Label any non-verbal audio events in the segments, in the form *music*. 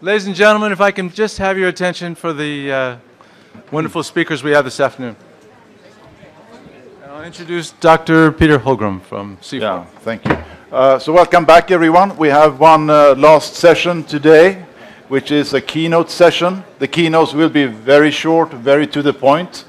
Ladies and gentlemen, if I can just have your attention for the uh, wonderful speakers we have this afternoon. And I'll introduce Dr. Peter Holmgren from CIFOR. Yeah, thank you. Uh, so welcome back, everyone. We have one uh, last session today, which is a keynote session. The keynotes will be very short, very to the point.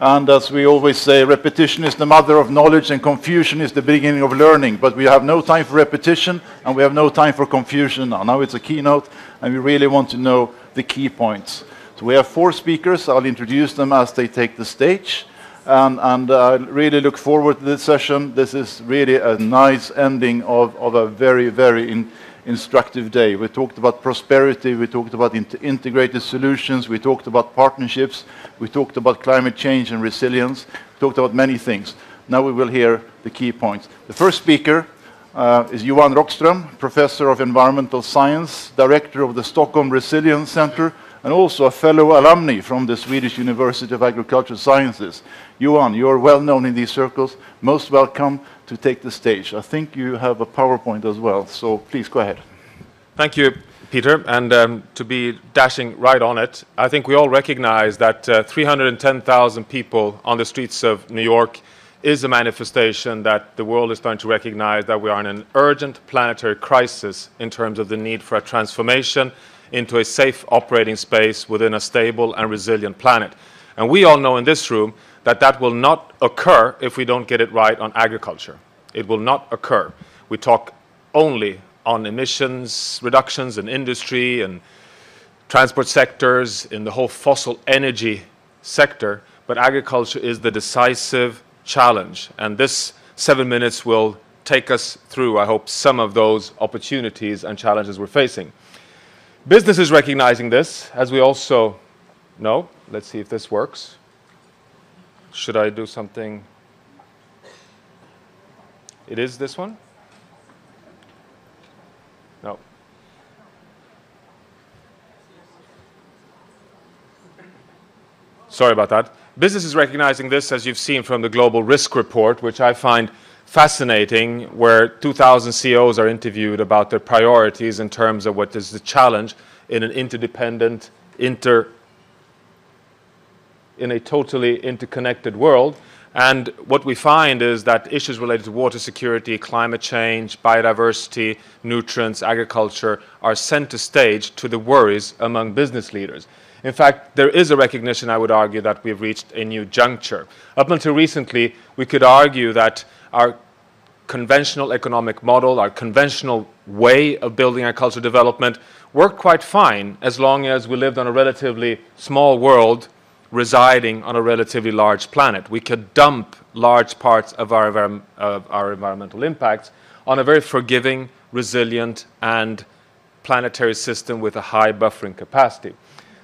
And as we always say, repetition is the mother of knowledge and confusion is the beginning of learning. But we have no time for repetition and we have no time for confusion now. Now it's a keynote and we really want to know the key points. So we have four speakers. I'll introduce them as they take the stage. And, and I really look forward to this session. This is really a nice ending of, of a very, very in, instructive day. We talked about prosperity, we talked about integrated solutions, we talked about partnerships, we talked about climate change and resilience, we talked about many things. Now we will hear the key points. The first speaker uh, is Johan Rockström, Professor of Environmental Science, Director of the Stockholm Resilience Center, and also a fellow alumni from the Swedish University of Agricultural Sciences. Johan, you're well known in these circles. Most welcome to take the stage. I think you have a PowerPoint as well, so please go ahead. Thank you, Peter. And um, to be dashing right on it, I think we all recognize that uh, 310,000 people on the streets of New York is a manifestation that the world is starting to recognize that we are in an urgent planetary crisis in terms of the need for a transformation into a safe operating space within a stable and resilient planet. And we all know in this room that that will not occur if we don't get it right on agriculture. It will not occur. We talk only on emissions reductions in industry and transport sectors, in the whole fossil energy sector, but agriculture is the decisive challenge. And this seven minutes will take us through, I hope, some of those opportunities and challenges we're facing. Business is recognizing this, as we also know. Let's see if this works. Should I do something? It is this one? No. Sorry about that. Business is recognizing this, as you've seen from the Global Risk Report, which I find fascinating, where 2,000 CEOs are interviewed about their priorities in terms of what is the challenge in an interdependent, inter in a totally interconnected world. And what we find is that issues related to water security, climate change, biodiversity, nutrients, agriculture are center stage to the worries among business leaders. In fact, there is a recognition, I would argue, that we've reached a new juncture. Up until recently, we could argue that our conventional economic model, our conventional way of building agricultural development worked quite fine as long as we lived on a relatively small world residing on a relatively large planet. We could dump large parts of our, of our environmental impacts on a very forgiving, resilient, and planetary system with a high buffering capacity.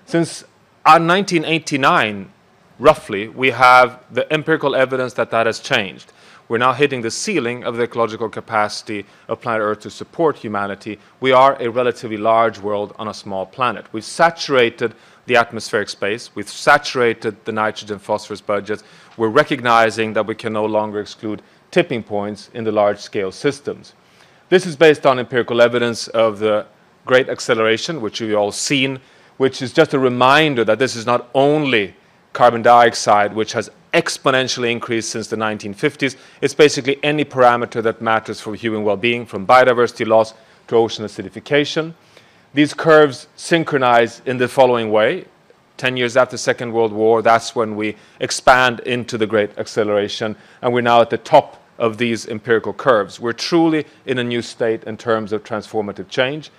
Since uh, our 1989, roughly, we have the empirical evidence that that has changed. We're now hitting the ceiling of the ecological capacity of planet Earth to support humanity. We are a relatively large world on a small planet. We've saturated the atmospheric space. We've saturated the nitrogen phosphorus budgets. We're recognizing that we can no longer exclude tipping points in the large scale systems. This is based on empirical evidence of the great acceleration, which you've all seen, which is just a reminder that this is not only carbon dioxide, which has exponentially increased since the 1950s. It's basically any parameter that matters for human well being, from biodiversity loss to ocean acidification. These curves synchronize in the following way. 10 years after the Second World War, that's when we expand into the Great Acceleration, and we're now at the top of these empirical curves. We're truly in a new state in terms of transformative change.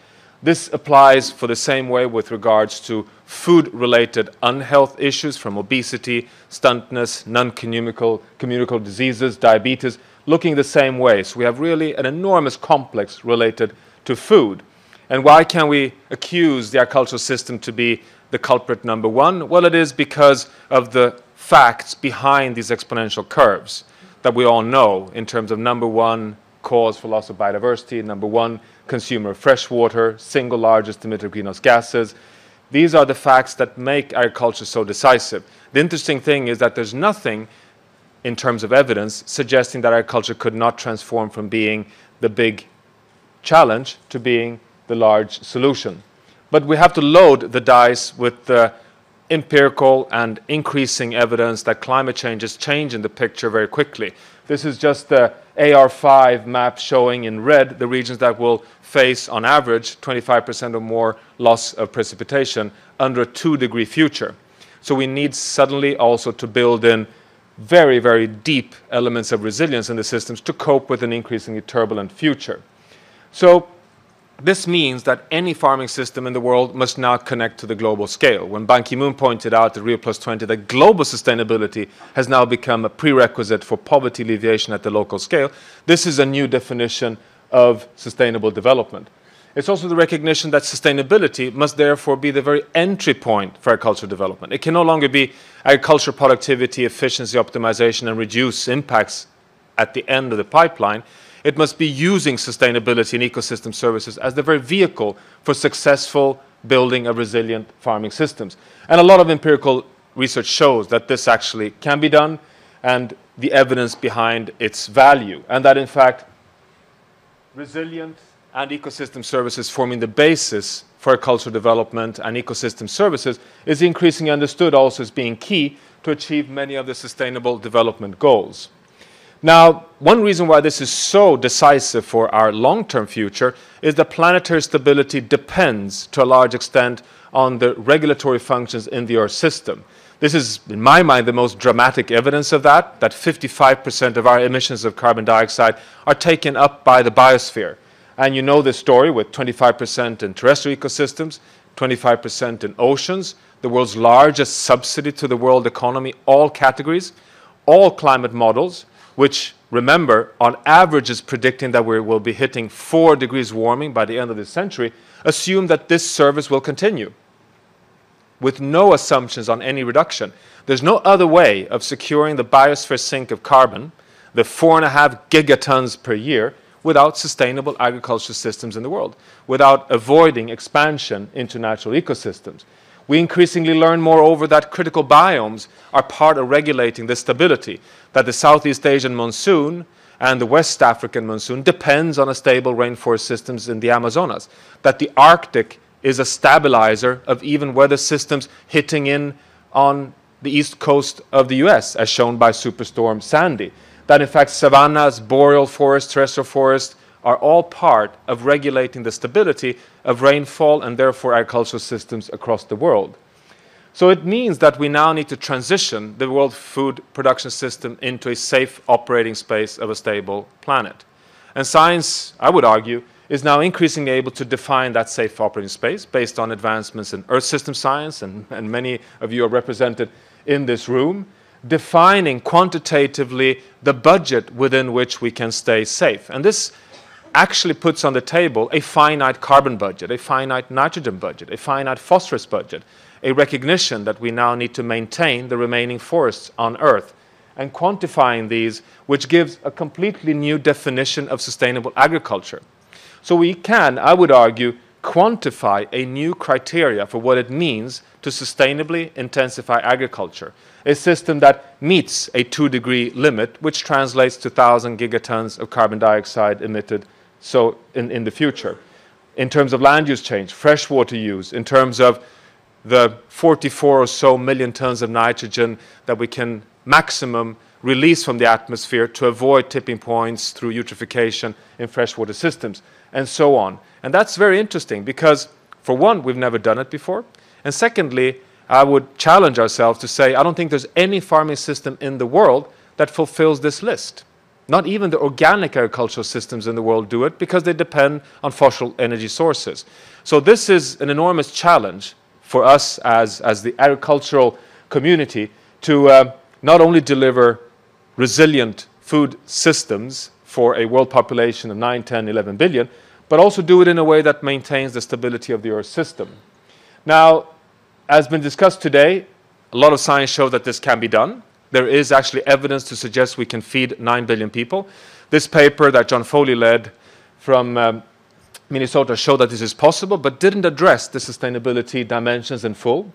This applies for the same way with regards to food related unhealth issues from obesity, stuntness, non communicable diseases, diabetes, looking the same way. So we have really an enormous complex related to food. And why can we accuse the agricultural system to be the culprit number one? Well, it is because of the facts behind these exponential curves that we all know in terms of number one cause for loss of biodiversity, number one consumer of fresh water, single largest emitter of greenhouse gases. These are the facts that make agriculture so decisive. The interesting thing is that there's nothing in terms of evidence suggesting that agriculture could not transform from being the big challenge to being the large solution. But we have to load the dice with the empirical and increasing evidence that climate change is changing the picture very quickly. This is just the AR5 map showing in red the regions that will face, on average, 25% or more loss of precipitation under a two degree future. So we need suddenly also to build in very, very deep elements of resilience in the systems to cope with an increasingly turbulent future. So this means that any farming system in the world must now connect to the global scale. When Ban Ki moon pointed out at Rio Plus 20 that global sustainability has now become a prerequisite for poverty alleviation at the local scale, this is a new definition of sustainable development. It's also the recognition that sustainability must therefore be the very entry point for agricultural development. It can no longer be agricultural productivity, efficiency optimization, and reduce impacts at the end of the pipeline. It must be using sustainability and ecosystem services as the very vehicle for successful building of resilient farming systems. And a lot of empirical research shows that this actually can be done and the evidence behind its value. And that, in fact, resilient and ecosystem services forming the basis for agricultural development and ecosystem services is increasingly understood also as being key to achieve many of the sustainable development goals. Now, one reason why this is so decisive for our long-term future is that planetary stability depends to a large extent on the regulatory functions in the Earth system. This is, in my mind, the most dramatic evidence of that, that 55% of our emissions of carbon dioxide are taken up by the biosphere. And you know this story with 25% in terrestrial ecosystems, 25% in oceans, the world's largest subsidy to the world economy, all categories, all climate models, which, remember, on average is predicting that we will be hitting 4 degrees warming by the end of this century, assume that this service will continue with no assumptions on any reduction. There's no other way of securing the biosphere sink of carbon, the 4.5 gigatons per year, without sustainable agricultural systems in the world, without avoiding expansion into natural ecosystems. We increasingly learn, moreover, that critical biomes are part of regulating this stability, that the Southeast Asian monsoon and the West African monsoon depends on a stable rainforest systems in the Amazonas, that the Arctic is a stabilizer of even weather systems hitting in on the east coast of the US, as shown by Superstorm Sandy, that in fact savannas, boreal forests, terrestrial forests, are all part of regulating the stability of rainfall and therefore agricultural systems across the world. So it means that we now need to transition the world food production system into a safe operating space of a stable planet. And science, I would argue, is now increasingly able to define that safe operating space based on advancements in earth system science, and, and many of you are represented in this room, defining quantitatively the budget within which we can stay safe. And this actually puts on the table a finite carbon budget, a finite nitrogen budget, a finite phosphorus budget, a recognition that we now need to maintain the remaining forests on Earth, and quantifying these, which gives a completely new definition of sustainable agriculture. So we can, I would argue, quantify a new criteria for what it means to sustainably intensify agriculture, a system that meets a two degree limit, which translates to 1,000 gigatons of carbon dioxide emitted so in, in the future. In terms of land use change, freshwater use, in terms of the 44 or so million tons of nitrogen that we can maximum release from the atmosphere to avoid tipping points through eutrophication in freshwater systems, and so on. And that's very interesting because, for one, we've never done it before. And secondly, I would challenge ourselves to say, I don't think there's any farming system in the world that fulfills this list. Not even the organic agricultural systems in the world do it because they depend on fossil energy sources. So this is an enormous challenge for us as, as the agricultural community to uh, not only deliver resilient food systems for a world population of 9, 10, 11 billion, but also do it in a way that maintains the stability of the Earth system. Now, as been discussed today, a lot of science shows that this can be done there is actually evidence to suggest we can feed 9 billion people. This paper that John Foley led from um, Minnesota showed that this is possible, but didn't address the sustainability dimensions in full.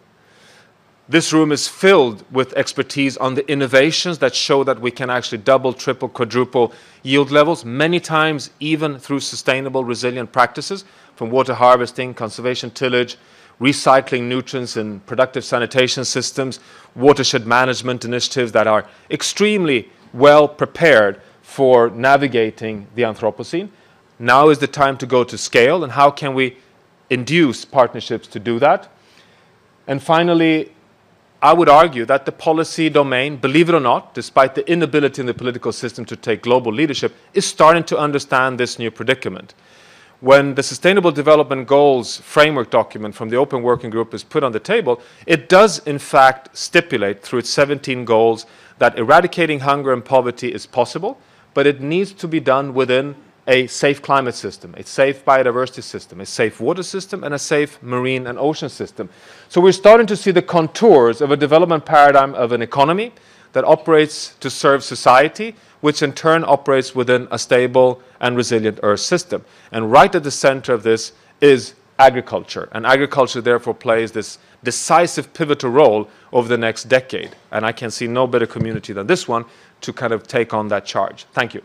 This room is filled with expertise on the innovations that show that we can actually double, triple, quadruple yield levels, many times even through sustainable, resilient practices from water harvesting, conservation tillage, recycling nutrients in productive sanitation systems, watershed management initiatives that are extremely well prepared for navigating the Anthropocene. Now is the time to go to scale, and how can we induce partnerships to do that? And finally, I would argue that the policy domain, believe it or not, despite the inability in the political system to take global leadership, is starting to understand this new predicament. When the Sustainable Development Goals framework document from the Open Working Group is put on the table, it does in fact stipulate through its 17 goals that eradicating hunger and poverty is possible, but it needs to be done within a safe climate system, a safe biodiversity system, a safe water system, and a safe marine and ocean system. So we're starting to see the contours of a development paradigm of an economy that operates to serve society, which in turn operates within a stable and resilient Earth system. And right at the center of this is agriculture. And agriculture, therefore, plays this decisive pivotal role over the next decade. And I can see no better community than this one to kind of take on that charge. Thank you.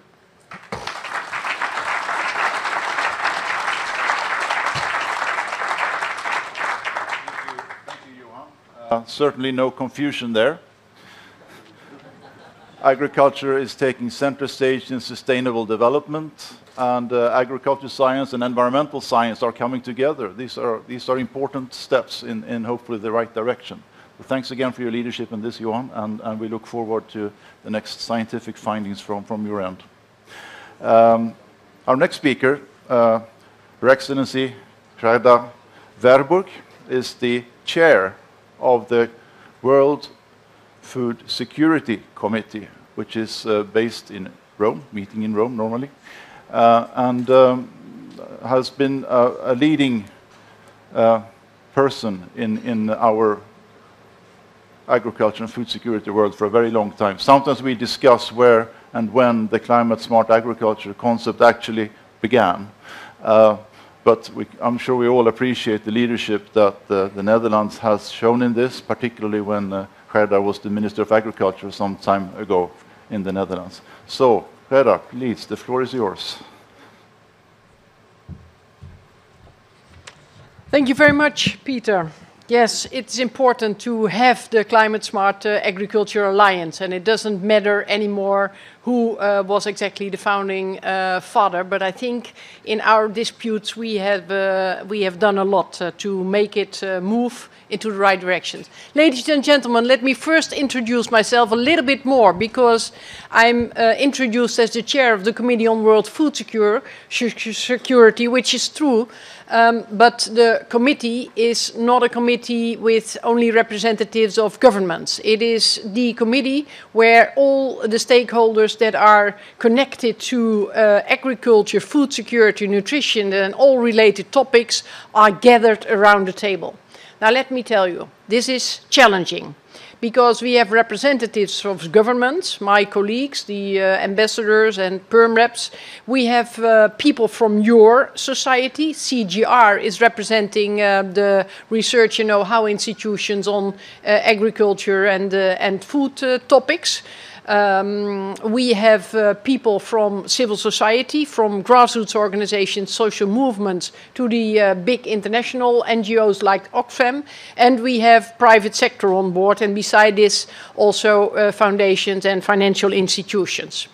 Uh, certainly no confusion there. Agriculture is taking center stage in sustainable development, and uh, agriculture science and environmental science are coming together. These are, these are important steps in, in hopefully the right direction. So thanks again for your leadership in this, Johan, and, and we look forward to the next scientific findings from, from your end. Um, our next speaker, uh, Her Excellency Gerda Verburg, is the chair of the World Food Security Committee, which is uh, based in Rome, meeting in Rome normally, uh, and um, has been a, a leading uh, person in, in our agriculture and food security world for a very long time. Sometimes we discuss where and when the climate smart agriculture concept actually began. Uh, but we, I'm sure we all appreciate the leadership that uh, the Netherlands has shown in this, particularly when uh, Gerda was the Minister of Agriculture some time ago in the Netherlands. So, Gerda, please, the floor is yours. Thank you very much, Peter. Yes, it's important to have the Climate Smart uh, Agriculture Alliance, and it doesn't matter anymore who uh, was exactly the founding uh, father. But I think in our disputes we have uh, we have done a lot uh, to make it uh, move into the right direction. Ladies and gentlemen, let me first introduce myself a little bit more because I'm introduced as the chair of the Committee on World Food Secure, Security, which is true. Um, but the committee is not a committee with only representatives of governments. It is the committee where all the stakeholders that are connected to uh, agriculture, food security, nutrition, and all related topics are gathered around the table. Now, let me tell you, this is challenging because we have representatives of governments, my colleagues, the uh, ambassadors and perm reps. We have uh, people from your society. CGIAR is representing uh, the research and know-how institutions on uh, agriculture and, uh, and food uh, topics. Um, we have uh, people from civil society, from grassroots organizations, social movements, to the uh, big international NGOs like Oxfam, and we have private sector on board, and beside this also uh, foundations and financial institutions.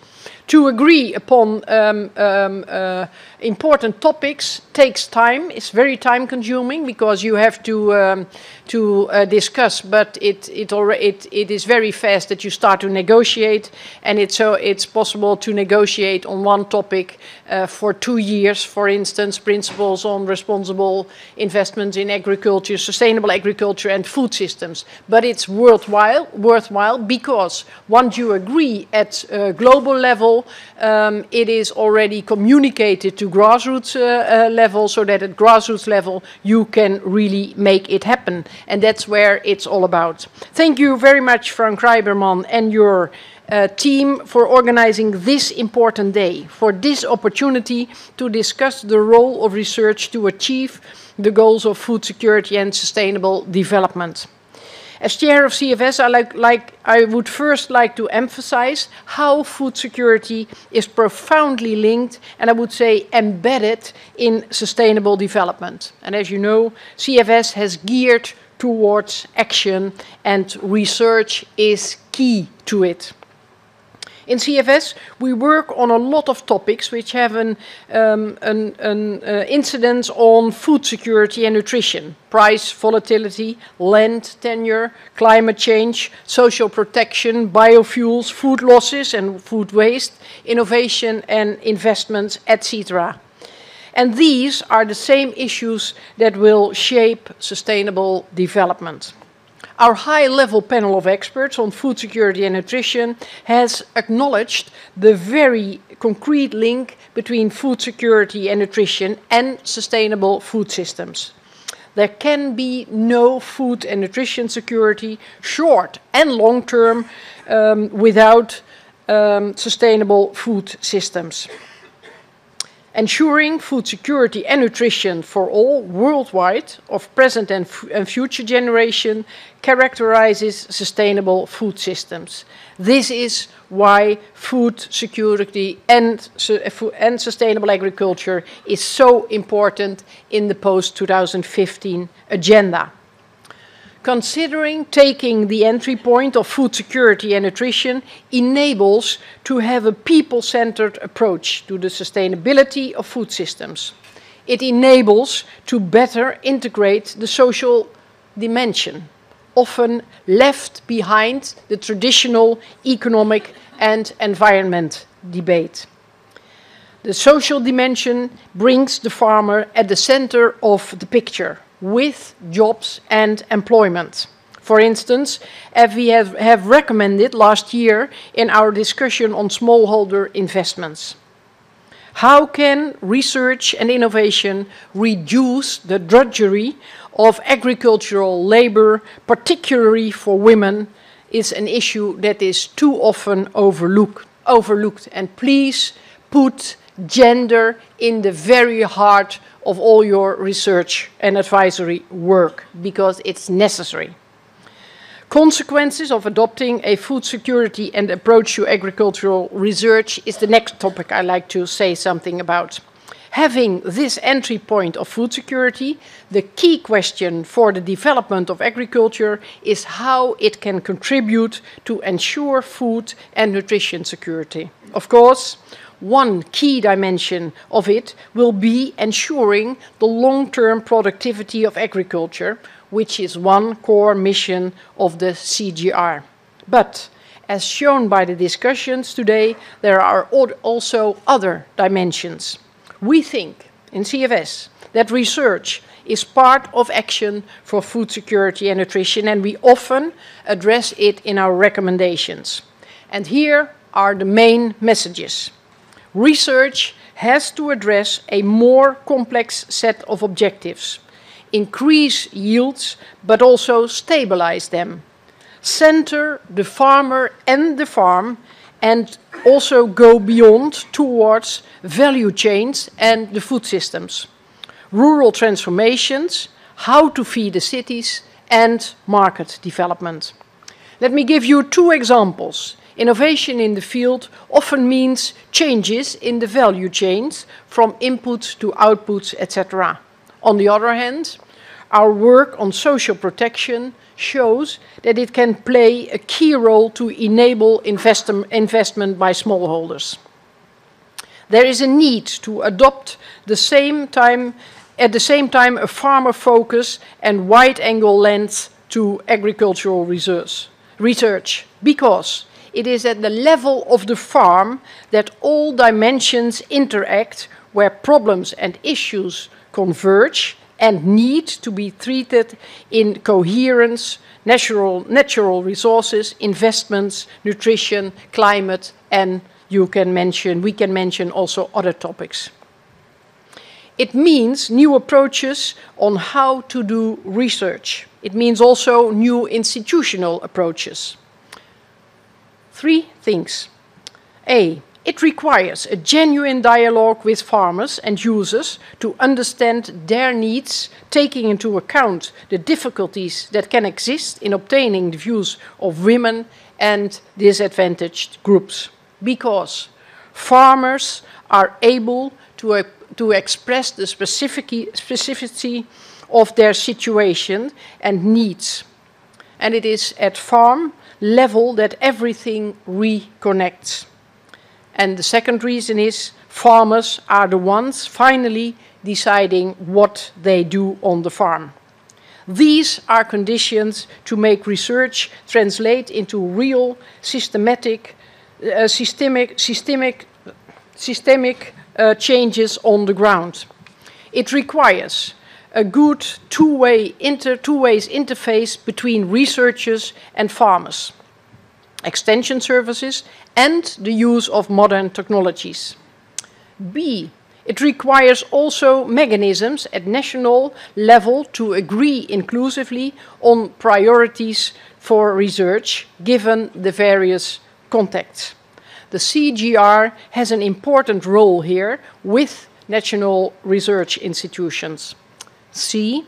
To agree upon um, um, uh, important topics takes time. It's very time consuming because you have to um, to uh, discuss, but it it, already, it it is very fast that you start to negotiate, and it's so it's possible to negotiate on one topic uh, for two years. For instance, principles on responsible investments in agriculture, sustainable agriculture, and food systems. But it's worthwhile worthwhile because once you agree at global level, um, it is already communicated to grassroots uh, uh, level so that at grassroots level you can really make it happen. And that's where it's all about. Thank you very much, Frank Rijsberman and your uh, team for organizing this important day, for this opportunity to discuss the role of research to achieve the goals of food security and sustainable development. As chair of CFS, I, like, like, I would first like to emphasize how food security is profoundly linked and I would say embedded in sustainable development. And as you know, CFS has geared towards action and research is key to it. In CFS, we work on a lot of topics which have an, um, an, an uh, incidence on food security and nutrition, price volatility, land tenure, climate change, social protection, biofuels, food losses and food waste, innovation and investments, etc. And these are the same issues that will shape sustainable development. Our high level panel of experts on food security and nutrition has acknowledged the very concrete link between food security and nutrition and sustainable food systems. There can be no food and nutrition security, short and long term, um, without um, sustainable food systems. Ensuring food security and nutrition for all worldwide, of present and, and, future generation, characterizes sustainable food systems. This is why food security and, and sustainable agriculture is so important in the post-2015 agenda considering taking the entry point of food security and nutrition enables to have a people-centered approach to the sustainability of food systems. It enables to better integrate the social dimension, often left behind the traditional economic and environment debate. The social dimension brings the farmer at the center of the picture with jobs and employment. For instance, as we have, have recommended last year in our discussion on smallholder investments. How can research and innovation reduce the drudgery of agricultural labor, particularly for women, is an issue that is too often overlook, overlooked. And please put gender in the very heart of all your research and advisory work because it's necessary. Consequences of adopting a food security and approach to agricultural research is the next topic I'd like to say something about. Having this entry point of food security, the key question for the development of agriculture is how it can contribute to ensure food and nutrition security. Of course, one key dimension of it will be ensuring the long-term productivity of agriculture, which is one core mission of the CGIAR. But, as shown by the discussions today, there are also other dimensions. We think, in CFS, that research is part of action for food security and nutrition, and we often address it in our recommendations. And here are the main messages research has to address a more complex set of objectives, increase yields, but also stabilize them, center the farmer and the farm, and also go beyond towards value chains and the food systems, rural transformations, how to feed the cities, and market development. Let me give you two examples Innovation in the field often means changes in the value chains from inputs to outputs, etc. On the other hand, our work on social protection shows that it can play a key role to enable invest investment by smallholders. There is a need to adopt the same time, at the same time a farmer focus and wide-angle lens to agricultural research, research because it is at the level of the farm that all dimensions interact, where problems and issues converge and need to be treated in coherence, natural, natural resources, investments, nutrition, climate, and you can mention, we can mention also other topics. It means new approaches on how to do research. It means also new institutional approaches three things. A, It requires a genuine dialogue with farmers and users to understand their needs, taking into account the difficulties that can exist in obtaining the views of women and disadvantaged groups. Because farmers are able to, uh, to express the specificity of their situation and needs. And it is at farm level that everything reconnects. And the second reason is farmers are the ones finally deciding what they do on the farm. These are conditions to make research translate into real systematic, uh, systemic, systemic, systemic uh, changes on the ground. It requires a good two-way inter, two ways interface between researchers and farmers, extension services, and the use of modern technologies. B. It requires also mechanisms at national level to agree inclusively on priorities for research given the various contexts. The CGIAR has an important role here with national research institutions. C.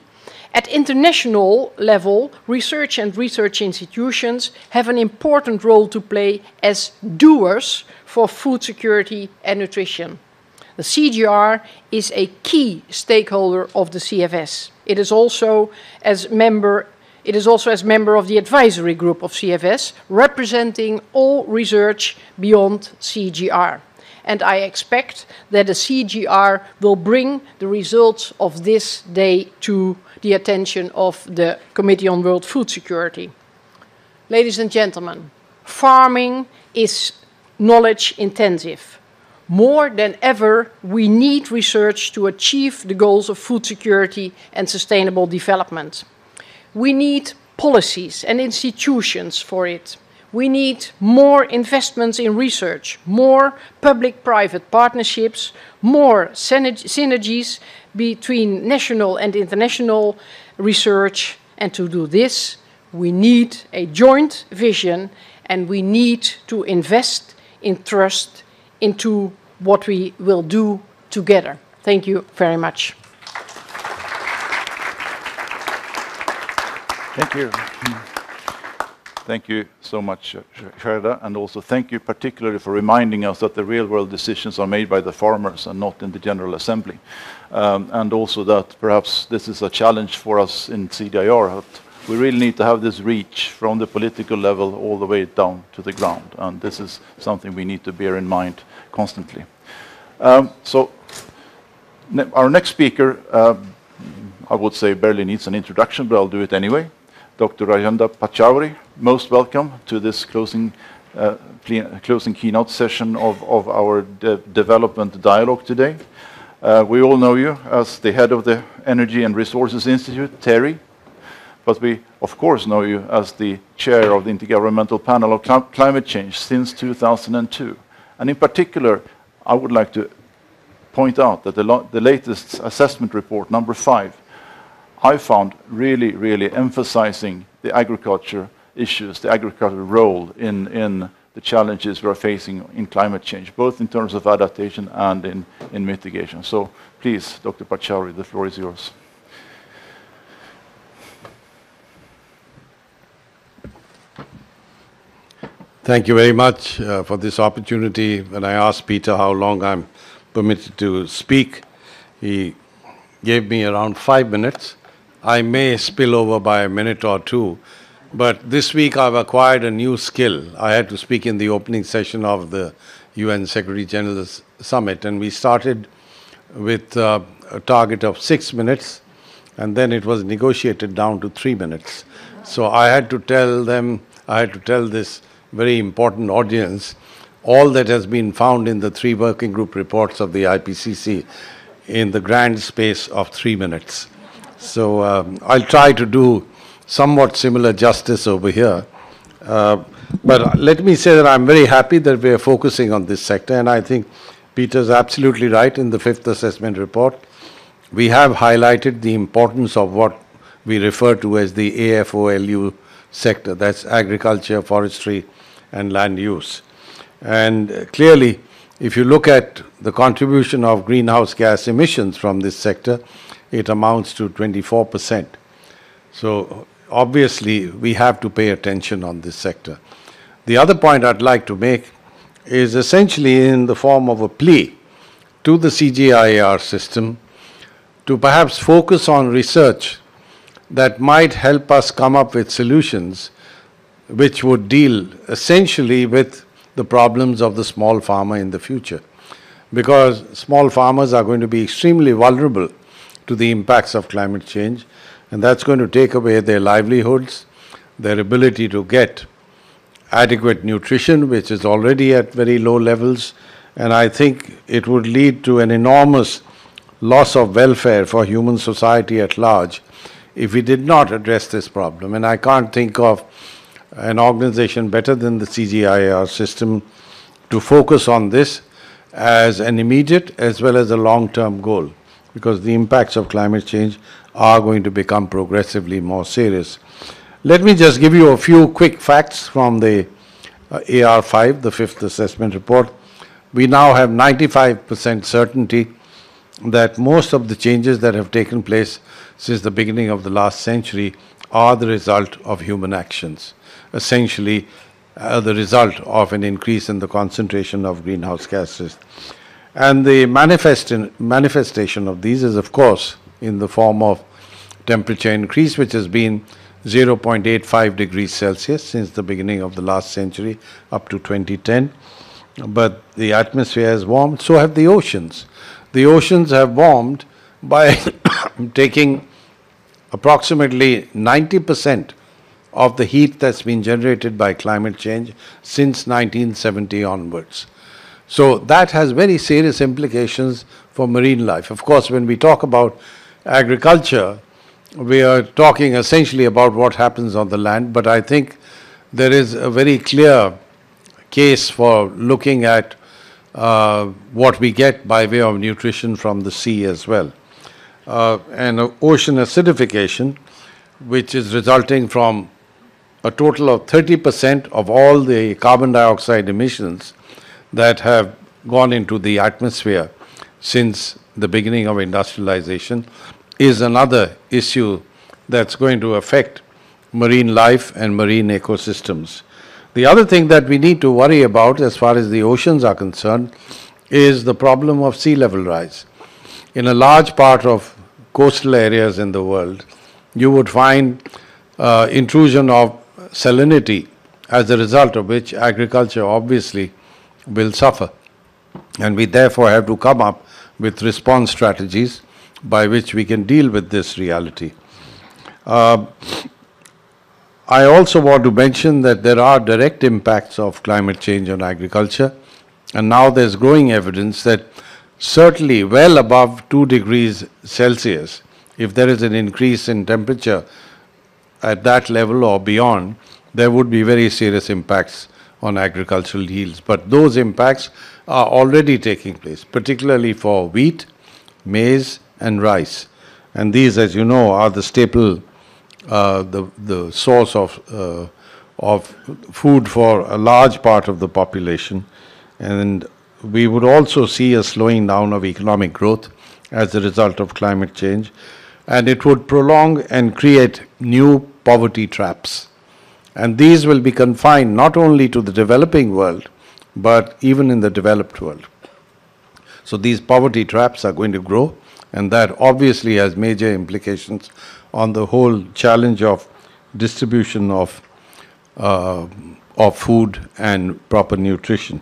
At international level, research and research institutions have an important role to play as doers for food security and nutrition. The CGIAR is a key stakeholder of the CFS. It is also as member it is also as member of the advisory group of CFS, representing all research beyond CGIAR. And I expect that the CGIAR will bring the results of this day to the attention of the Committee on World Food Security. Ladies and gentlemen, farming is knowledge intensive. More than ever, we need research to achieve the goals of food security and sustainable development. We need policies and institutions for it. We need more investments in research, more public private partnerships, more synergies between national and international research. And to do this, we need a joint vision and we need to invest in trust into what we will do together. Thank you very much. Thank you. Thank you so much, Gerda, and also thank you particularly for reminding us that the real-world decisions are made by the farmers and not in the General Assembly. Um, and also that perhaps this is a challenge for us in CGIAR, that we really need to have this reach from the political level all the way down to the ground, and this is something we need to bear in mind constantly. Um, so ne our next speaker, uh, I would say barely needs an introduction, but I'll do it anyway. Dr. Rajendra Pachauri, most welcome to this closing, uh, closing keynote session of, of our de development dialogue today. Uh, we all know you as the head of the Energy and Resources Institute, TERI, but we of course know you as the chair of the Intergovernmental Panel of Cl Climate Change since 2002. And in particular, I would like to point out that the, the latest assessment report, number five, I found really, really emphasizing the agriculture issues, the agricultural role in, in the challenges we are facing in climate change, both in terms of adaptation and in, in mitigation. So please, Dr. Pachauri, the floor is yours. Thank you very much uh, for this opportunity. When I asked Peter how long I'm permitted to speak, he gave me around five minutes. I may spill over by a minute or two, but this week I've acquired a new skill. I had to speak in the opening session of the UN Secretary General's Summit, and we started with uh, a target of six minutes, and then it was negotiated down to three minutes. So I had to tell them, I had to tell this very important audience all that has been found in the three working group reports of the IPCC in the grand space of three minutes. So um, I'll try to do somewhat similar justice over here. Uh, but let me say that I'm very happy that we are focusing on this sector, and I think Peter's absolutely right in the fifth assessment report. We have highlighted the importance of what we refer to as the AFOLU sector, that's agriculture, forestry, and land use. And clearly, if you look at the contribution of greenhouse gas emissions from this sector, it amounts to 24%. So obviously, we have to pay attention on this sector. The other point I'd like to make is essentially in the form of a plea to the CGIAR system to perhaps focus on research that might help us come up with solutions which would deal essentially with the problems of the small farmer in the future. Because small farmers are going to be extremely vulnerable to the impacts of climate change, and that's going to take away their livelihoods, their ability to get adequate nutrition, which is already at very low levels, and I think it would lead to an enormous loss of welfare for human society at large if we did not address this problem. And I can't think of an organization better than the CGIAR system to focus on this as an immediate as well as a long-term goal because the impacts of climate change are going to become progressively more serious. Let me just give you a few quick facts from the uh, AR5, the fifth assessment report. We now have 95% certainty that most of the changes that have taken place since the beginning of the last century are the result of human actions, essentially uh, the result of an increase in the concentration of greenhouse gases. And the manifest manifestation of these is, of course, in the form of temperature increase, which has been 0.85 degrees Celsius since the beginning of the last century up to 2010. But the atmosphere has warmed, so have the oceans. The oceans have warmed by *coughs* taking approximately 90% of the heat that's been generated by climate change since 1970 onwards. So that has very serious implications for marine life. Of course, when we talk about agriculture, we are talking essentially about what happens on the land, but I think there is a very clear case for looking at uh, what we get by way of nutrition from the sea as well. Uh, and ocean acidification, which is resulting from a total of 30% of all the carbon dioxide emissions that have gone into the atmosphere since the beginning of industrialization is another issue that's going to affect marine life and marine ecosystems. The other thing that we need to worry about as far as the oceans are concerned is the problem of sea level rise. In a large part of coastal areas in the world, you would find uh, intrusion of salinity as a result of which agriculture obviously will suffer. And we therefore have to come up with response strategies by which we can deal with this reality. Uh, I also want to mention that there are direct impacts of climate change on agriculture, and now there's growing evidence that certainly well above 2 degrees Celsius, if there is an increase in temperature at that level or beyond, there would be very serious impacts on agricultural yields. But those impacts are already taking place, particularly for wheat, maize, and rice. And these, as you know, are the staple uh, the, the source of, uh, of food for a large part of the population. And we would also see a slowing down of economic growth as a result of climate change. And it would prolong and create new poverty traps. And these will be confined not only to the developing world, but even in the developed world. So these poverty traps are going to grow, and that obviously has major implications on the whole challenge of distribution of, uh, of food and proper nutrition.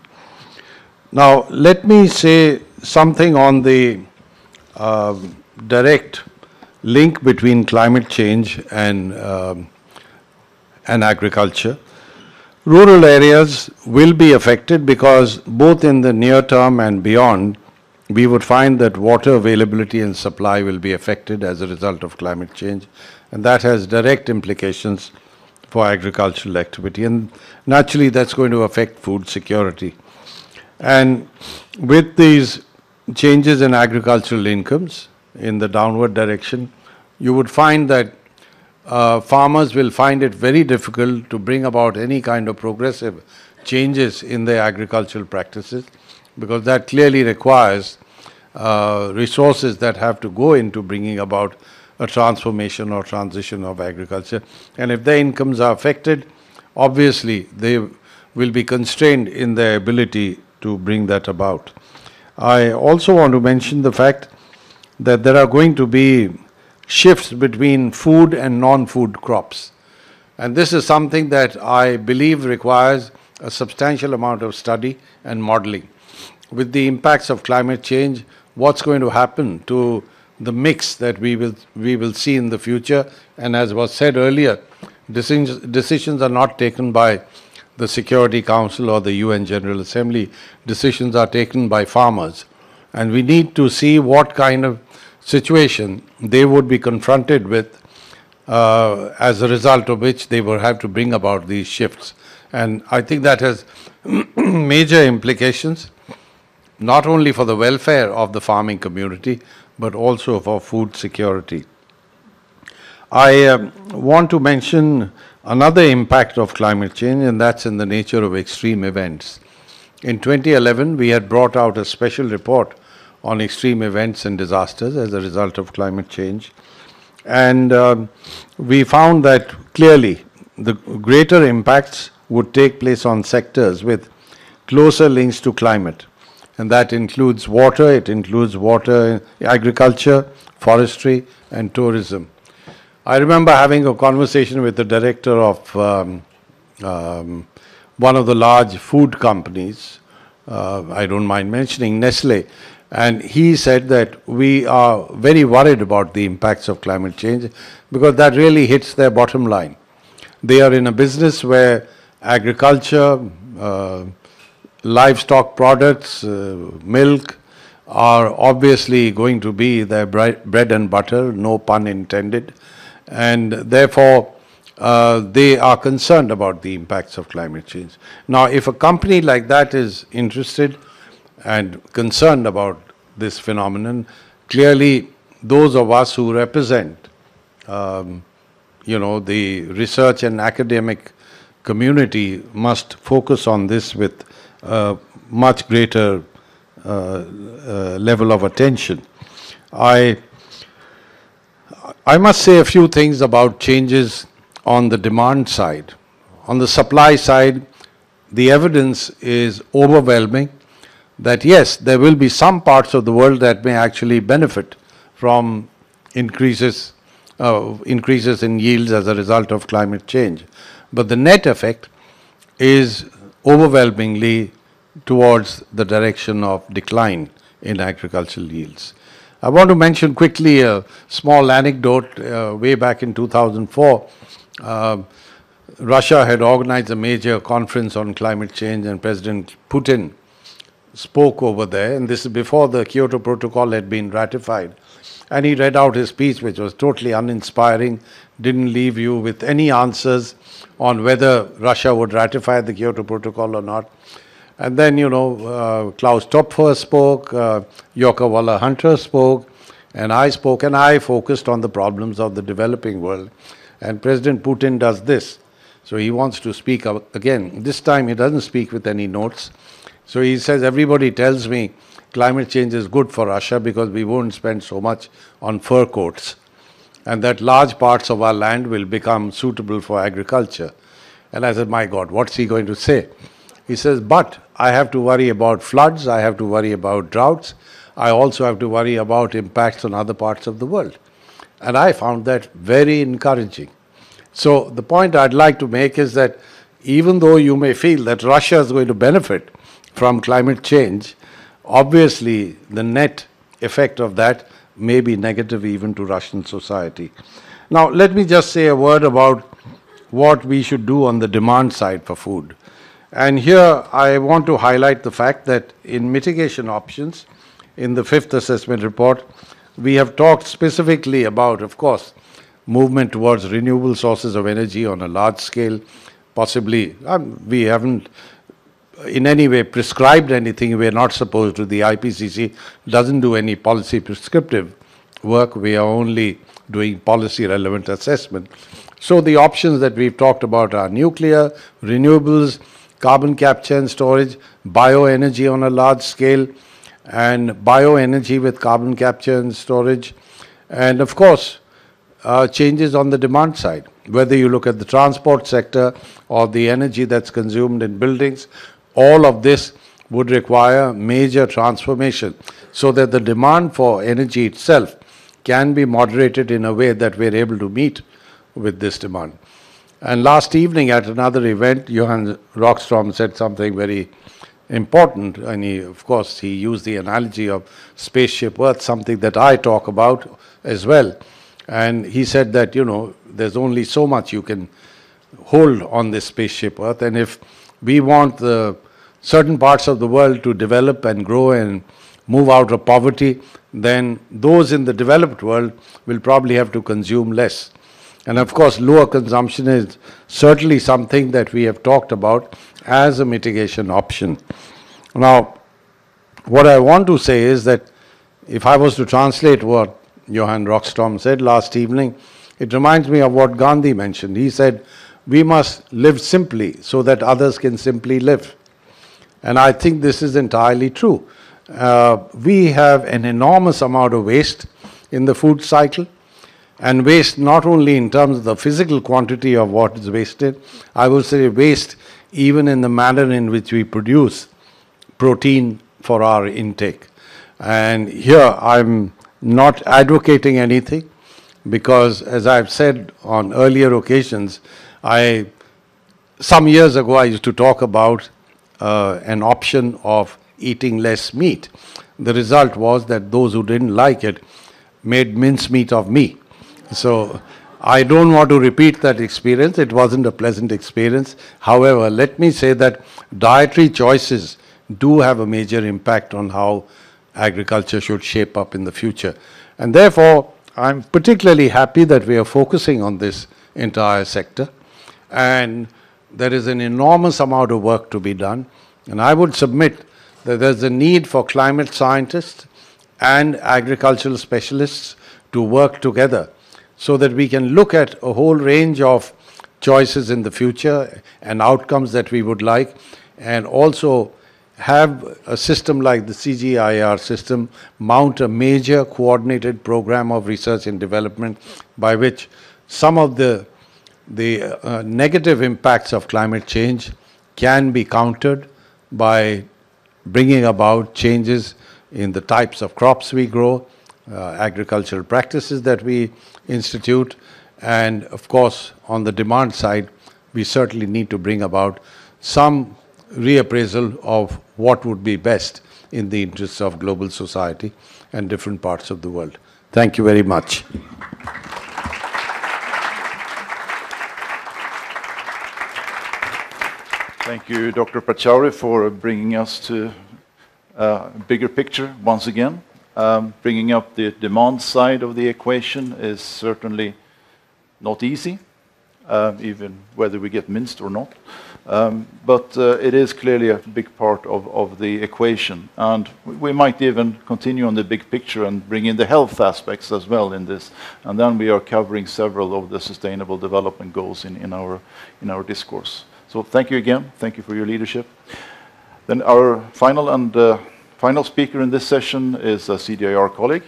Now, let me say something on the uh, direct link between climate change and, um, and agriculture. Rural areas will be affected because both in the near term and beyond, we would find that water availability and supply will be affected as a result of climate change, and that has direct implications for agricultural activity. And naturally, that's going to affect food security. And with these changes in agricultural incomes in the downward direction, you would find that uh, farmers will find it very difficult to bring about any kind of progressive changes in their agricultural practices because that clearly requires uh, resources that have to go into bringing about a transformation or transition of agriculture. And if their incomes are affected, obviously they will be constrained in their ability to bring that about. I also want to mention the fact that there are going to be shifts between food and non-food crops. And this is something that I believe requires a substantial amount of study and modeling. With the impacts of climate change, what's going to happen to the mix that we will, we will see in the future? And as was said earlier, decisions, decisions are not taken by the Security Council or the UN General Assembly. Decisions are taken by farmers. And we need to see what kind of situation they would be confronted with uh, as a result of which they will have to bring about these shifts. And I think that has *clears throat* major implications, not only for the welfare of the farming community, but also for food security. I um, want to mention another impact of climate change, and that's in the nature of extreme events. In 2011, we had brought out a special report on extreme events and disasters as a result of climate change. And um, we found that clearly the greater impacts would take place on sectors with closer links to climate. And that includes water, it includes water, agriculture, forestry, and tourism. I remember having a conversation with the director of um, um, one of the large food companies, uh, I don't mind mentioning Nestle, and he said that we are very worried about the impacts of climate change because that really hits their bottom line. They are in a business where agriculture, uh, livestock products, uh, milk are obviously going to be their bread and butter, no pun intended. And therefore, uh, they are concerned about the impacts of climate change. Now, if a company like that is interested, and concerned about this phenomenon. Clearly, those of us who represent, um, you know, the research and academic community must focus on this with much greater uh, uh, level of attention. I, I must say a few things about changes on the demand side. On the supply side, the evidence is overwhelming that yes, there will be some parts of the world that may actually benefit from increases, uh, increases in yields as a result of climate change. But the net effect is overwhelmingly towards the direction of decline in agricultural yields. I want to mention quickly a small anecdote. Uh, way back in 2004, uh, Russia had organized a major conference on climate change, and President Putin spoke over there, and this is before the Kyoto Protocol had been ratified. And he read out his speech, which was totally uninspiring, didn't leave you with any answers on whether Russia would ratify the Kyoto Protocol or not. And then, you know, uh, Klaus Topfer spoke, uh, Joke Waller Hunter spoke, and I spoke, and I focused on the problems of the developing world. And President Putin does this. So he wants to speak again. This time he doesn't speak with any notes. So he says, everybody tells me climate change is good for Russia because we won't spend so much on fur coats and that large parts of our land will become suitable for agriculture. And I said, my God, what's he going to say? He says, but I have to worry about floods, I have to worry about droughts, I also have to worry about impacts on other parts of the world. And I found that very encouraging. So the point I'd like to make is that even though you may feel that Russia is going to benefit from climate change, obviously the net effect of that may be negative even to Russian society. Now, let me just say a word about what we should do on the demand side for food. And here I want to highlight the fact that in mitigation options, in the fifth assessment report, we have talked specifically about, of course, movement towards renewable sources of energy on a large scale, possibly, um, we haven't in any way prescribed anything. We're not supposed to. The IPCC doesn't do any policy prescriptive work. We are only doing policy relevant assessment. So the options that we've talked about are nuclear, renewables, carbon capture and storage, bioenergy on a large scale, and bioenergy with carbon capture and storage, and of course, uh, changes on the demand side. Whether you look at the transport sector or the energy that's consumed in buildings, all of this would require major transformation so that the demand for energy itself can be moderated in a way that we're able to meet with this demand. And last evening at another event, Johan Rockström said something very important, and he, of course, he used the analogy of spaceship Earth, something that I talk about as well. And he said that, you know, there's only so much you can hold on this spaceship Earth, and if we want the certain parts of the world to develop and grow and move out of poverty, then those in the developed world will probably have to consume less. And of course, lower consumption is certainly something that we have talked about as a mitigation option. Now, what I want to say is that if I was to translate what Johan Rockström said last evening, it reminds me of what Gandhi mentioned. He said, We must live simply so that others can simply live. And I think this is entirely true. Uh, we have an enormous amount of waste in the food cycle, and waste not only in terms of the physical quantity of what is wasted, I will say waste even in the manner in which we produce protein for our intake. And here I'm not advocating anything because, as I've said on earlier occasions, I some years ago I used to talk about uh, an option of eating less meat. The result was that those who didn't like it made mincemeat of me. So I don't want to repeat that experience. It wasn't a pleasant experience. However, let me say that dietary choices do have a major impact on how agriculture should shape up in the future. And therefore, I'm particularly happy that we are focusing on this entire sector. And there is an enormous amount of work to be done. And I would submit that there's a need for climate scientists and agricultural specialists to work together so that we can look at a whole range of choices in the future and outcomes that we would like, and also have a system like the CGIAR system mount a major coordinated program of research and development by which some of the the uh, negative impacts of climate change can be countered by bringing about changes in the types of crops we grow, uh, agricultural practices that we institute, and of course, on the demand side, we certainly need to bring about some reappraisal of what would be best in the interests of global society and different parts of the world. Thank you very much. Thank you, Dr. Pachauri, for bringing us to a bigger picture once again. Um, bringing up the demand side of the equation is certainly not easy, uh, even whether we get minced or not. Um, but uh, it is clearly a big part of, of the equation. And we might even continue on the big picture and bring in the health aspects as well in this. And then we are covering several of the sustainable development goals in, in, our, in our discourse. So thank you again. Thank you for your leadership. Then our final and uh, final speaker in this session is a CGIAR colleague.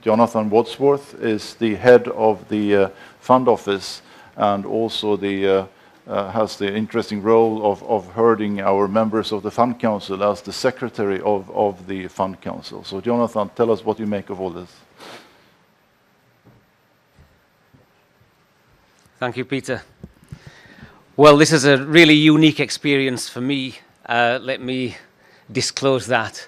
Jonathan Wadsworth is the head of the uh, fund office and also the, uh, uh, has the interesting role of, of herding our members of the Fund Council as the secretary of, of the Fund Council. So Jonathan, tell us what you make of all this. Thank you, Peter. Well, this is a really unique experience for me. Uh, let me disclose that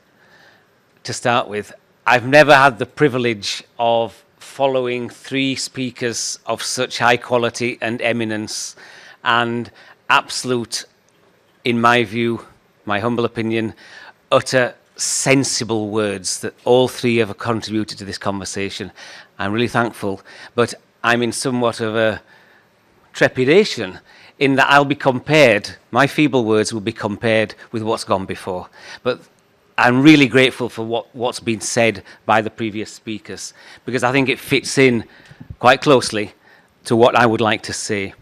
to start with. I've never had the privilege of following three speakers of such high quality and eminence and absolute, in my view, my humble opinion, utter sensible words that all three have contributed to this conversation. I'm really thankful, but I'm in somewhat of a trepidation in that I'll be compared, my feeble words will be compared with what's gone before. But I'm really grateful for what, what's been said by the previous speakers because I think it fits in quite closely to what I would like to say.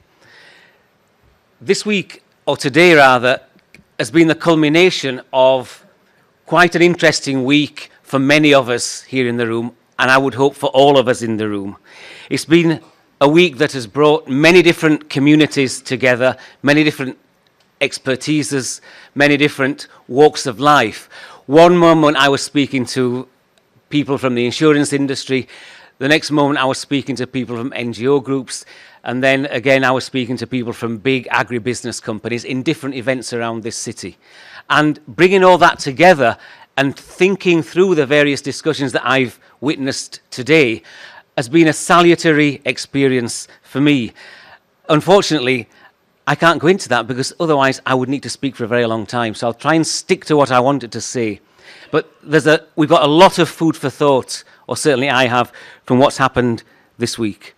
This week, or today rather, has been the culmination of quite an interesting week for many of us here in the room, and I would hope for all of us in the room. It's been a week that has brought many different communities together, many different expertises, many different walks of life. One moment I was speaking to people from the insurance industry, the next moment I was speaking to people from NGO groups, and then again I was speaking to people from big agribusiness companies in different events around this city. And bringing all that together and thinking through the various discussions that I've witnessed today has been a salutary experience for me. Unfortunately, I can't go into that because otherwise I would need to speak for a very long time. So I'll try and stick to what I wanted to say. But there's a, we've got a lot of food for thought, or certainly I have, from what's happened this week.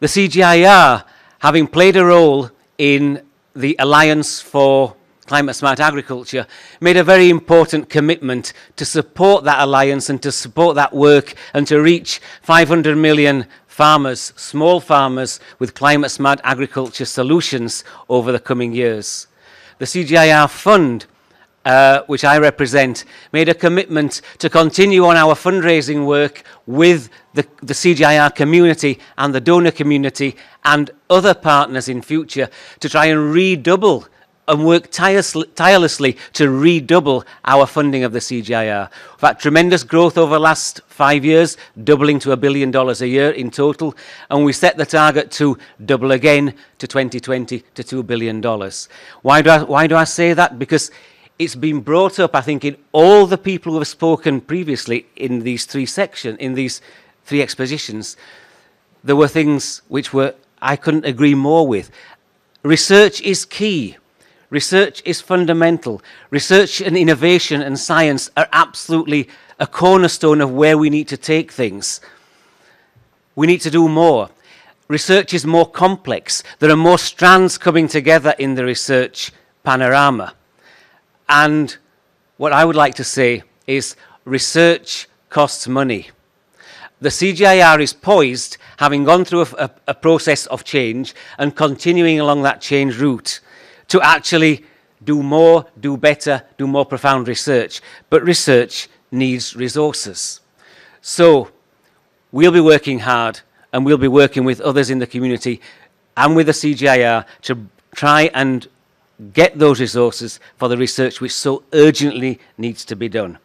The CGIAR, having played a role in the Alliance for Climate Smart Agriculture, made a very important commitment to support that alliance and to support that work and to reach 500 million farmers, small farmers, with climate smart agriculture solutions over the coming years. The CGIAR fund uh, which I represent, made a commitment to continue on our fundraising work with the, the CGIAR community and the donor community and other partners in future to try and redouble and work tirelessly to redouble our funding of the CGIAR. We've had tremendous growth over the last five years, doubling to a billion dollars a year in total, and we set the target to double again to 2020 to $2 billion. Why do I, why do I say that? Because it's been brought up, I think, in all the people who have spoken previously in these three sections, in these three expositions. There were things which were I couldn't agree more with. Research is key. Research is fundamental. Research and innovation and science are absolutely a cornerstone of where we need to take things. We need to do more. Research is more complex. There are more strands coming together in the research panorama. And what I would like to say is research costs money. The CGIAR is poised, having gone through a, a, a, process of change and continuing along that change route, to actually do more, do better, do more profound research. But research needs resources. So we'll be working hard and we'll be working with others in the community and with the CGIAR to try and get those resources for the research which so urgently needs to be done.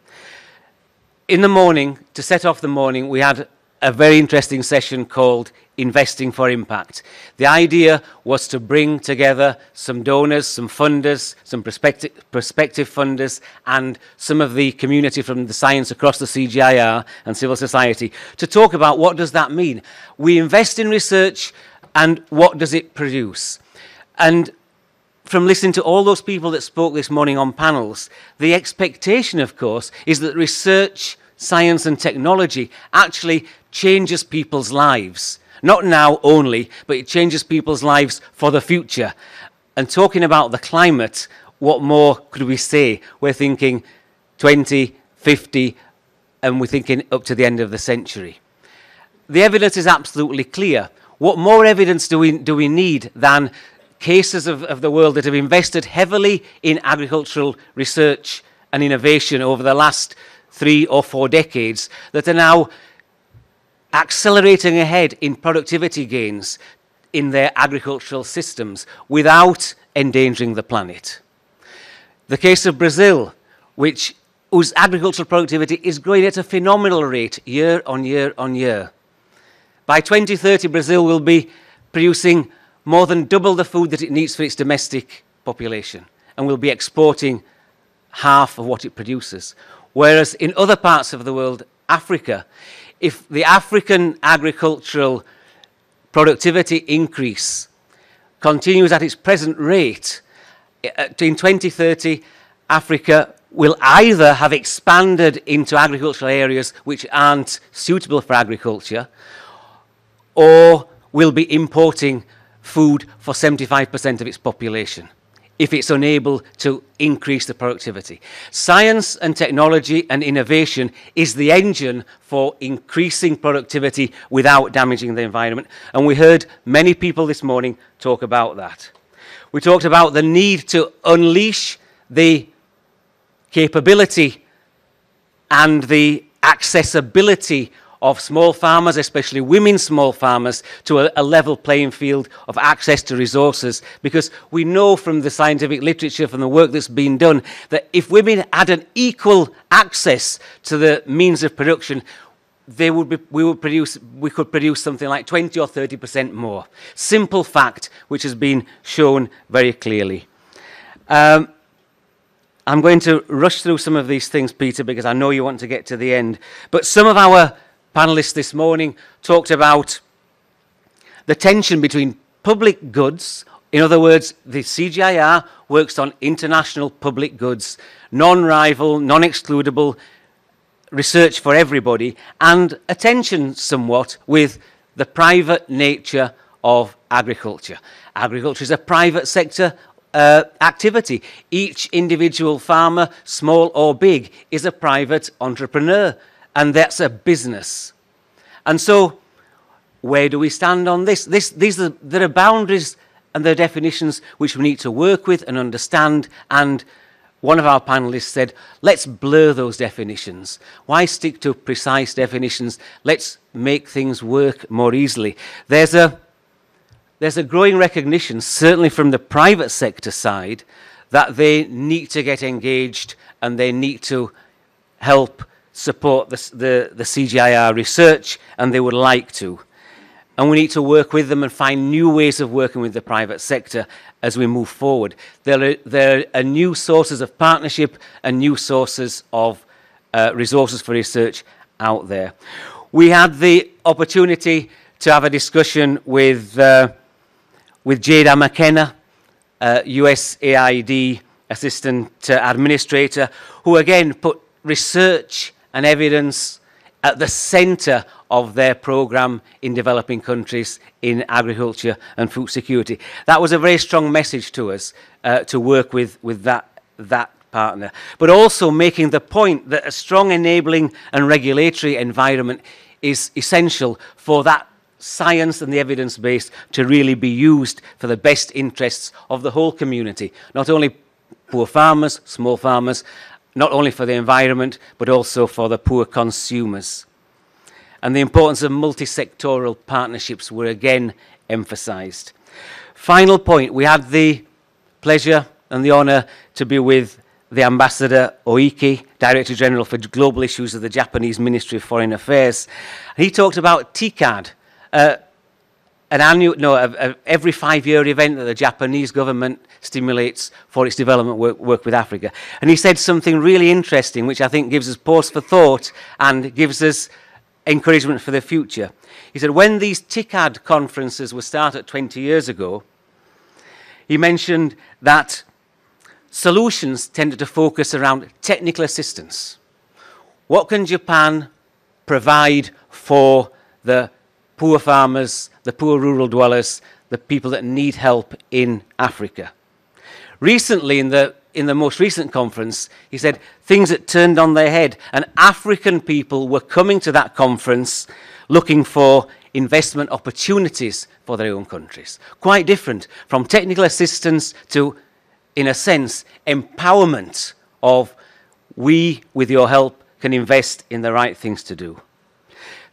In the morning, to set off the morning, we had a very interesting session called Investing for Impact. The idea was to bring together some donors, some funders, some prospective, prospective funders, and some of the community from the science across the CGIAR and civil society to talk about what does that mean. We invest in research, and what does it produce? And from listening to all those people that spoke this morning on panels, the expectation, of course, is that research, science, and technology actually changes people's lives. Not now only, but it changes people's lives for the future. And talking about the climate, what more could we say? We're thinking 20, 50, and we're thinking up to the end of the century. The evidence is absolutely clear. What more evidence do we, do we need than cases of, of the world that have invested heavily in agricultural research and innovation over the last three or four decades that are now accelerating ahead in productivity gains in their agricultural systems without endangering the planet. The case of Brazil, which, whose agricultural productivity is growing at a phenomenal rate year on year on year. By 2030, Brazil will be producing more than double the food that it needs for its domestic population and will be exporting half of what it produces. Whereas in other parts of the world, Africa, if the African agricultural productivity increase continues at its present rate, uh, in 2030, Africa will either have expanded into agricultural areas which aren't suitable for agriculture or will be importing food for 75% of its population if it's unable to increase the productivity. Science and technology and innovation is the engine for increasing productivity without damaging the environment. And we heard many people this morning talk about that. We talked about the need to unleash the capability and the accessibility of small farmers, especially women small farmers, to a, a, level playing field of access to resources. Because we know from the scientific literature, from the work that's been done, that if women had an equal access to the means of production, they would be, we, would produce, we could produce something like 20 or 30% more. Simple fact, which has been shown very clearly. Um, I'm going to rush through some of these things, Peter, because I know you want to get to the end. But some of our panelists this morning talked about the tension between public goods, in other words, the CGIAR works on international public goods, non-rival, non-excludable research for everybody, and attention somewhat with the private nature of agriculture. Agriculture is a private sector uh, activity. Each individual farmer, small or big, is a private entrepreneur and that's a business. And so, where do we stand on this? this these are, there are boundaries and there are definitions which we need to work with and understand. And one of our panelists said, let's blur those definitions. Why stick to precise definitions? Let's make things work more easily. There's a, there's a growing recognition, certainly from the private sector side, that they need to get engaged and they need to help support the, the, the CGIAR research, and they would like to. And we need to work with them and find new ways of working with the private sector as we move forward. There are, there are new sources of partnership and new sources of uh, resources for research out there. We had the opportunity to have a discussion with, uh, with Tjada McKenna, uh, USAID Assistant Administrator, who again put research and evidence at the centre of their programme in developing countries in agriculture and food security. That was a very strong message to us uh, to work with, with that, that partner, but also making the point that a strong enabling and regulatory environment is essential for that science and the evidence base to really be used for the best interests of the whole community, not only poor farmers, small farmers, not only for the environment, but also for the poor consumers. And the importance of multi-sectoral partnerships were again emphasised. Final point, we had the pleasure and the honour to be with the Ambassador Oiki, Director General for Global Issues of the Japanese Ministry of Foreign Affairs. He talked about TICAD, uh, an annual, no, a, a, every five-year event that the Japanese government stimulates for its development work, work with Africa. And he said something really interesting, which I think gives us pause for thought and gives us encouragement for the future. He said, when these TICAD conferences were started 20 years ago, he mentioned that solutions tended to focus around technical assistance. What can Japan provide for the poor farmers, the poor rural dwellers, the people that need help in Africa. Recently, in the, in the most recent conference, he said things had turned on their head, and African people were coming to that conference looking for investment opportunities for their own countries. Quite different from technical assistance to, in a sense, empowerment of we, with your help, can invest in the right things to do.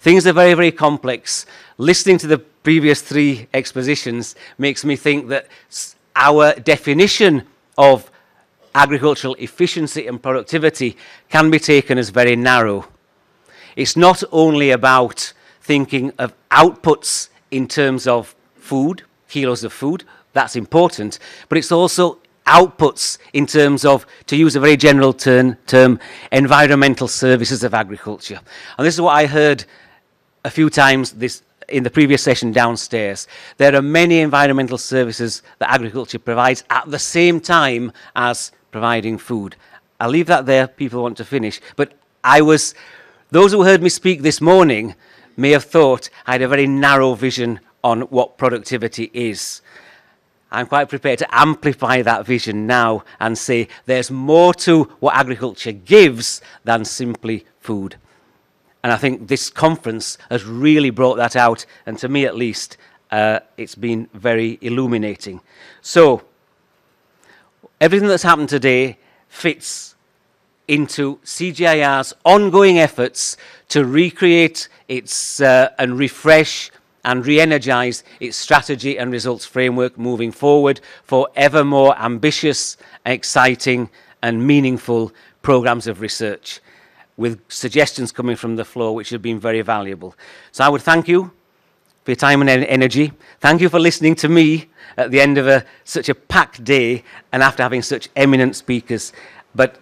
Things are very, very complex. Listening to the previous three expositions makes me think that our definition of agricultural efficiency and productivity can be taken as very narrow. It's not only about thinking of outputs in terms of food, kilos of food, that's important, but it's also outputs in terms of, to use a very general term, term environmental services of agriculture. And this is what I heard a few times this in the previous session downstairs. There are many environmental services that agriculture provides at the same time as providing food. I'll leave that there, people want to finish. But I was, those who heard me speak this morning may have thought I had a very narrow vision on what productivity is. I'm quite prepared to amplify that vision now and say there's more to what agriculture gives than simply food. And I think this conference has really brought that out, and to me at least, uh, it's been very illuminating. So, everything that's happened today fits into CGIAR's ongoing efforts to recreate its uh, and refresh and re-energize its strategy and results framework moving forward for ever more ambitious, exciting and meaningful programs of research with suggestions coming from the floor which have been very valuable. So I would thank you for your time and en- energy. Thank you for listening to me at the end of a, such a packed day and after having such eminent speakers. But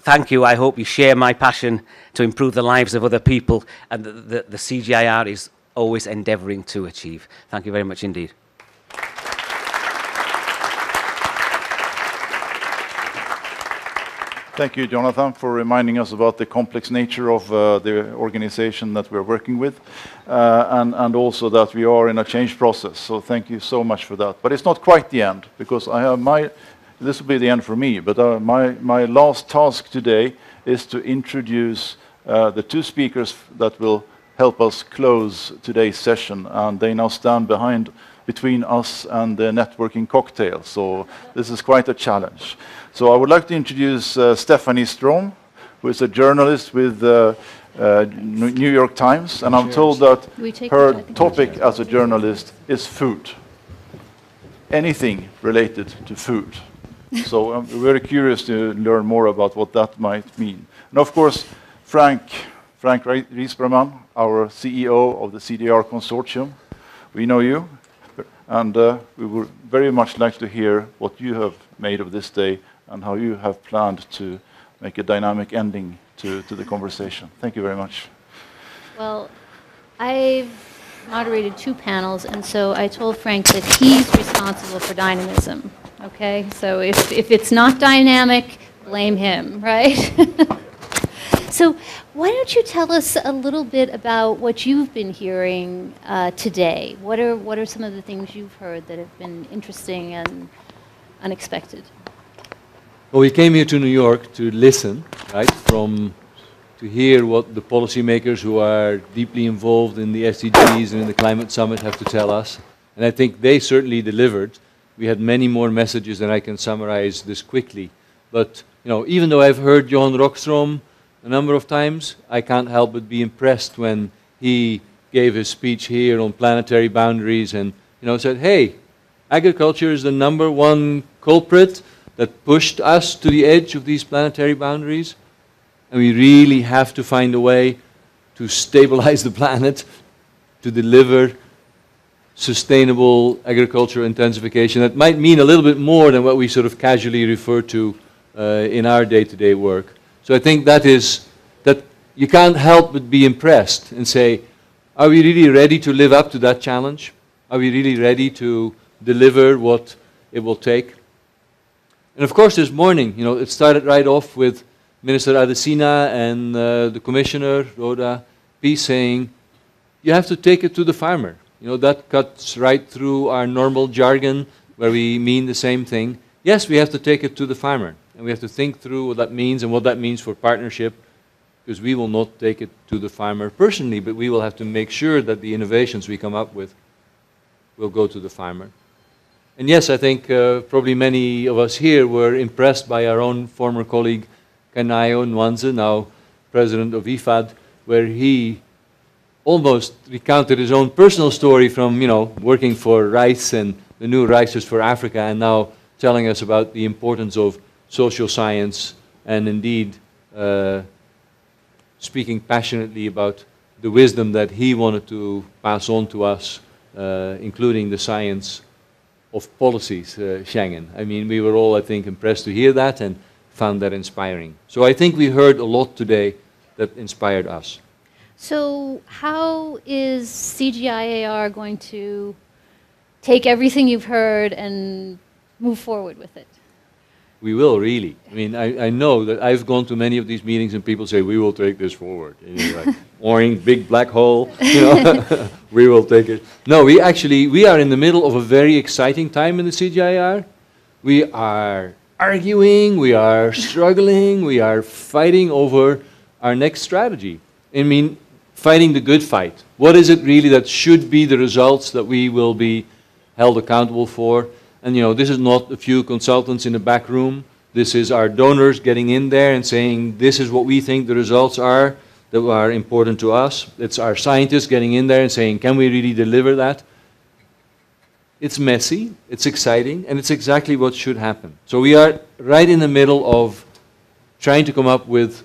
thank you. I hope you share my passion to improve the lives of other people and that the, the CGIAR is always endeavouring to achieve. Thank you very much indeed. Thank you, Jonathan, for reminding us about the complex nature of uh, the organization that we're working with, uh, and, and also that we are in a change process. So thank you so much for that. But it's not quite the end, because I have my, this will be the end for me, but uh, my, my last task today is to introduce uh, the two speakers that will help us close today's session, and they now stand behind between us and the networking cocktail. So this is quite a challenge. So I would like to introduce uh, Stephanie Strom, who is a journalist with uh, uh, New York Times, and I'm told that her the- I think we topic as a journalist is food. Anything related to food. So I'm very curious to learn more about what that might mean. And of course, Frank, Frank Rie- Rijsberman, our CEO of the CDR Consortium. We know you, and uh, we would very much like to hear what you have made of this day and how you have planned to make a dynamic ending to, to the conversation. Thank you very much. Well, I've moderated two panels, and so I told Frank that he's responsible for dynamism. Okay? So if, if it's not dynamic, blame him, right? *laughs* so why don't you tell us a little bit about what you've been hearing uh, today? What are, what are some of the things you've heard that have been interesting and unexpected? Well, we came here to New York to listen, right, from to hear what the policymakers who are deeply involved in the SDGs and in the climate summit have to tell us. And I think they certainly delivered. We had many more messages than I can summarize this quickly. But you know, even though I've heard John Rockström a number of times, I can't help but be impressed when he gave his speech here on planetary boundaries and you know said, "Hey, agriculture is the number one culprit that pushed us to the edge of these planetary boundaries, and we really have to find a way to stabilize *laughs* the planet, to deliver sustainable agricultural intensification. That might mean a little bit more than what we sort of casually refer to uh, in our day-to-day work. So I think that is that you can't help but be impressed and say, are we really ready to live up to that challenge? Are we really ready to deliver what it will take? And of course, this morning, you know, it started right off with Minister Adesina and uh, the Commissioner, Rhoda Peace, saying, you have to take it to the farmer. You know, that cuts right through our normal jargon where we mean the same thing. Yes, we have to take it to the farmer. And we have to think through what that means and what that means for partnership, because we will not take it to the farmer personally, but we will have to make sure that the innovations we come up with will go to the farmer. And yes, I think uh, probably many of us here were impressed by our own former colleague, Kanayo Nwanze, now president of IFAD, where he almost recounted his own personal story from, you know, working for rice and the new Rices for Africa, and now telling us about the importance of social science and indeed uh, speaking passionately about the wisdom that he wanted to pass on to us, uh, including the science of policies, uh, Schengen. I mean, we were all, I think, impressed to hear that and found that inspiring. So I think we heard a lot today that inspired us. So, how is CGIAR going to take everything you've heard and move forward with it? We will really. I mean, I, I know that I've gone to many of these meetings and people say, we will take this forward. And you're big black hole, you know, *laughs* we will take it. No, we actually, we are in the middle of a very exciting time in the CGIAR. We are arguing, we are struggling, we are fighting over our next strategy. I mean, fighting the good fight. What is it really that should be the results that we will be held accountable for? And you know, this is not a few consultants in the back room. This is our donors getting in there and saying, this is what we think the results are that are important to us. It's our scientists getting in there and saying, can we really deliver that? It's messy, it's exciting, and it's exactly what should happen. So we are right in the middle of trying to come up with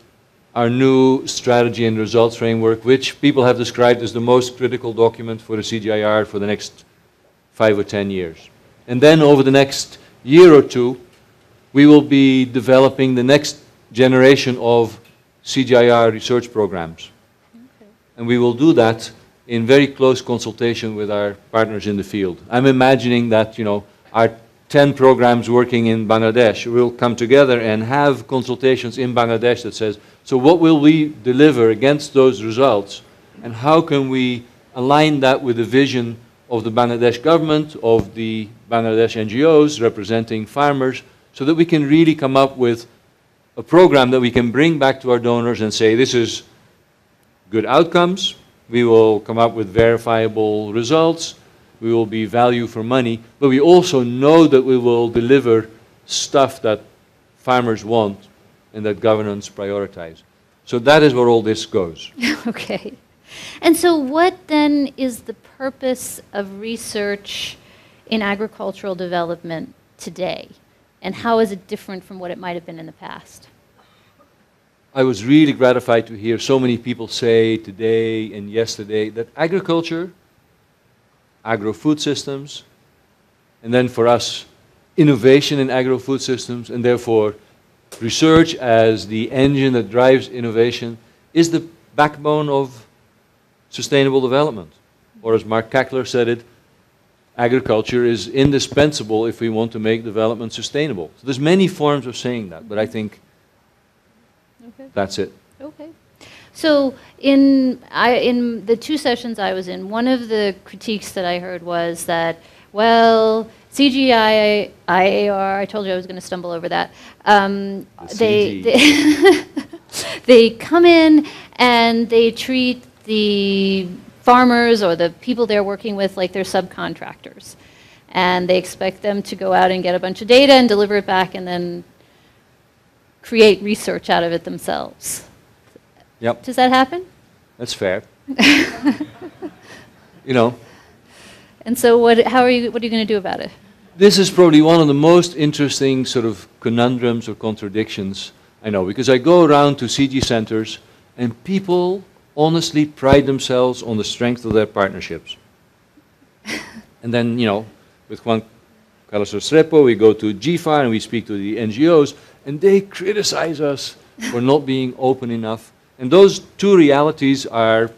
our new strategy and results framework, which people have described as the most critical document for the CGIAR for the next five or ten years. And then over the next year or two, we will be developing the next generation of CGIAR research programs. And we will do that in very close consultation with our partners in the field. I'm imagining that, you know, our 10 programs working in Bangladesh will come together and have consultations in Bangladesh that says, so what will we deliver against those results and how can we align that with the vision of the Bangladesh government, of the Bangladesh NGOs representing farmers, so that we can really come up with a program that we can bring back to our donors and say, this is good outcomes, we will come up with verifiable results, we will be value for money, but we also know that we will deliver stuff that farmers want and that governance prioritize. So that is where all this goes. *laughs* Okay. And so what then is the purpose of research in agricultural development today? And how is it different from what it might have been in the past? I was really gratified to hear so many people say today and yesterday that agriculture, agro-food systems, and then for us, innovation in agro-food systems, and therefore research as the engine that drives innovation is the backbone of sustainable development. Or as Mark Cackler said it, agriculture is indispensable if we want to make development sustainable. So there's many forms of saying that, but I think Okay. that's it. Okay. So in, I, in the two sessions I was in, one of the critiques that I heard was that, well, CGI, IAR, I told you I was going to stumble over that. Um, The they, they, *laughs* they come in and they treat the farmers or the people they're working with like they're subcontractors. And they expect them to go out and get a bunch of data and deliver it back and then create research out of it themselves. Yep, Does that happen? that's fair. *laughs* you know, And so what, how are you, what are you going to do about it? This is probably one of the most interesting sort of conundrums or contradictions I know, because I go around to CG centers and people honestly pride themselves on the strength of their partnerships. *laughs* and then, you know, with Juan Carlos Restrepo, we go to GFAR and we speak to the NGOs, and they criticize us for not being open enough. And those two realities are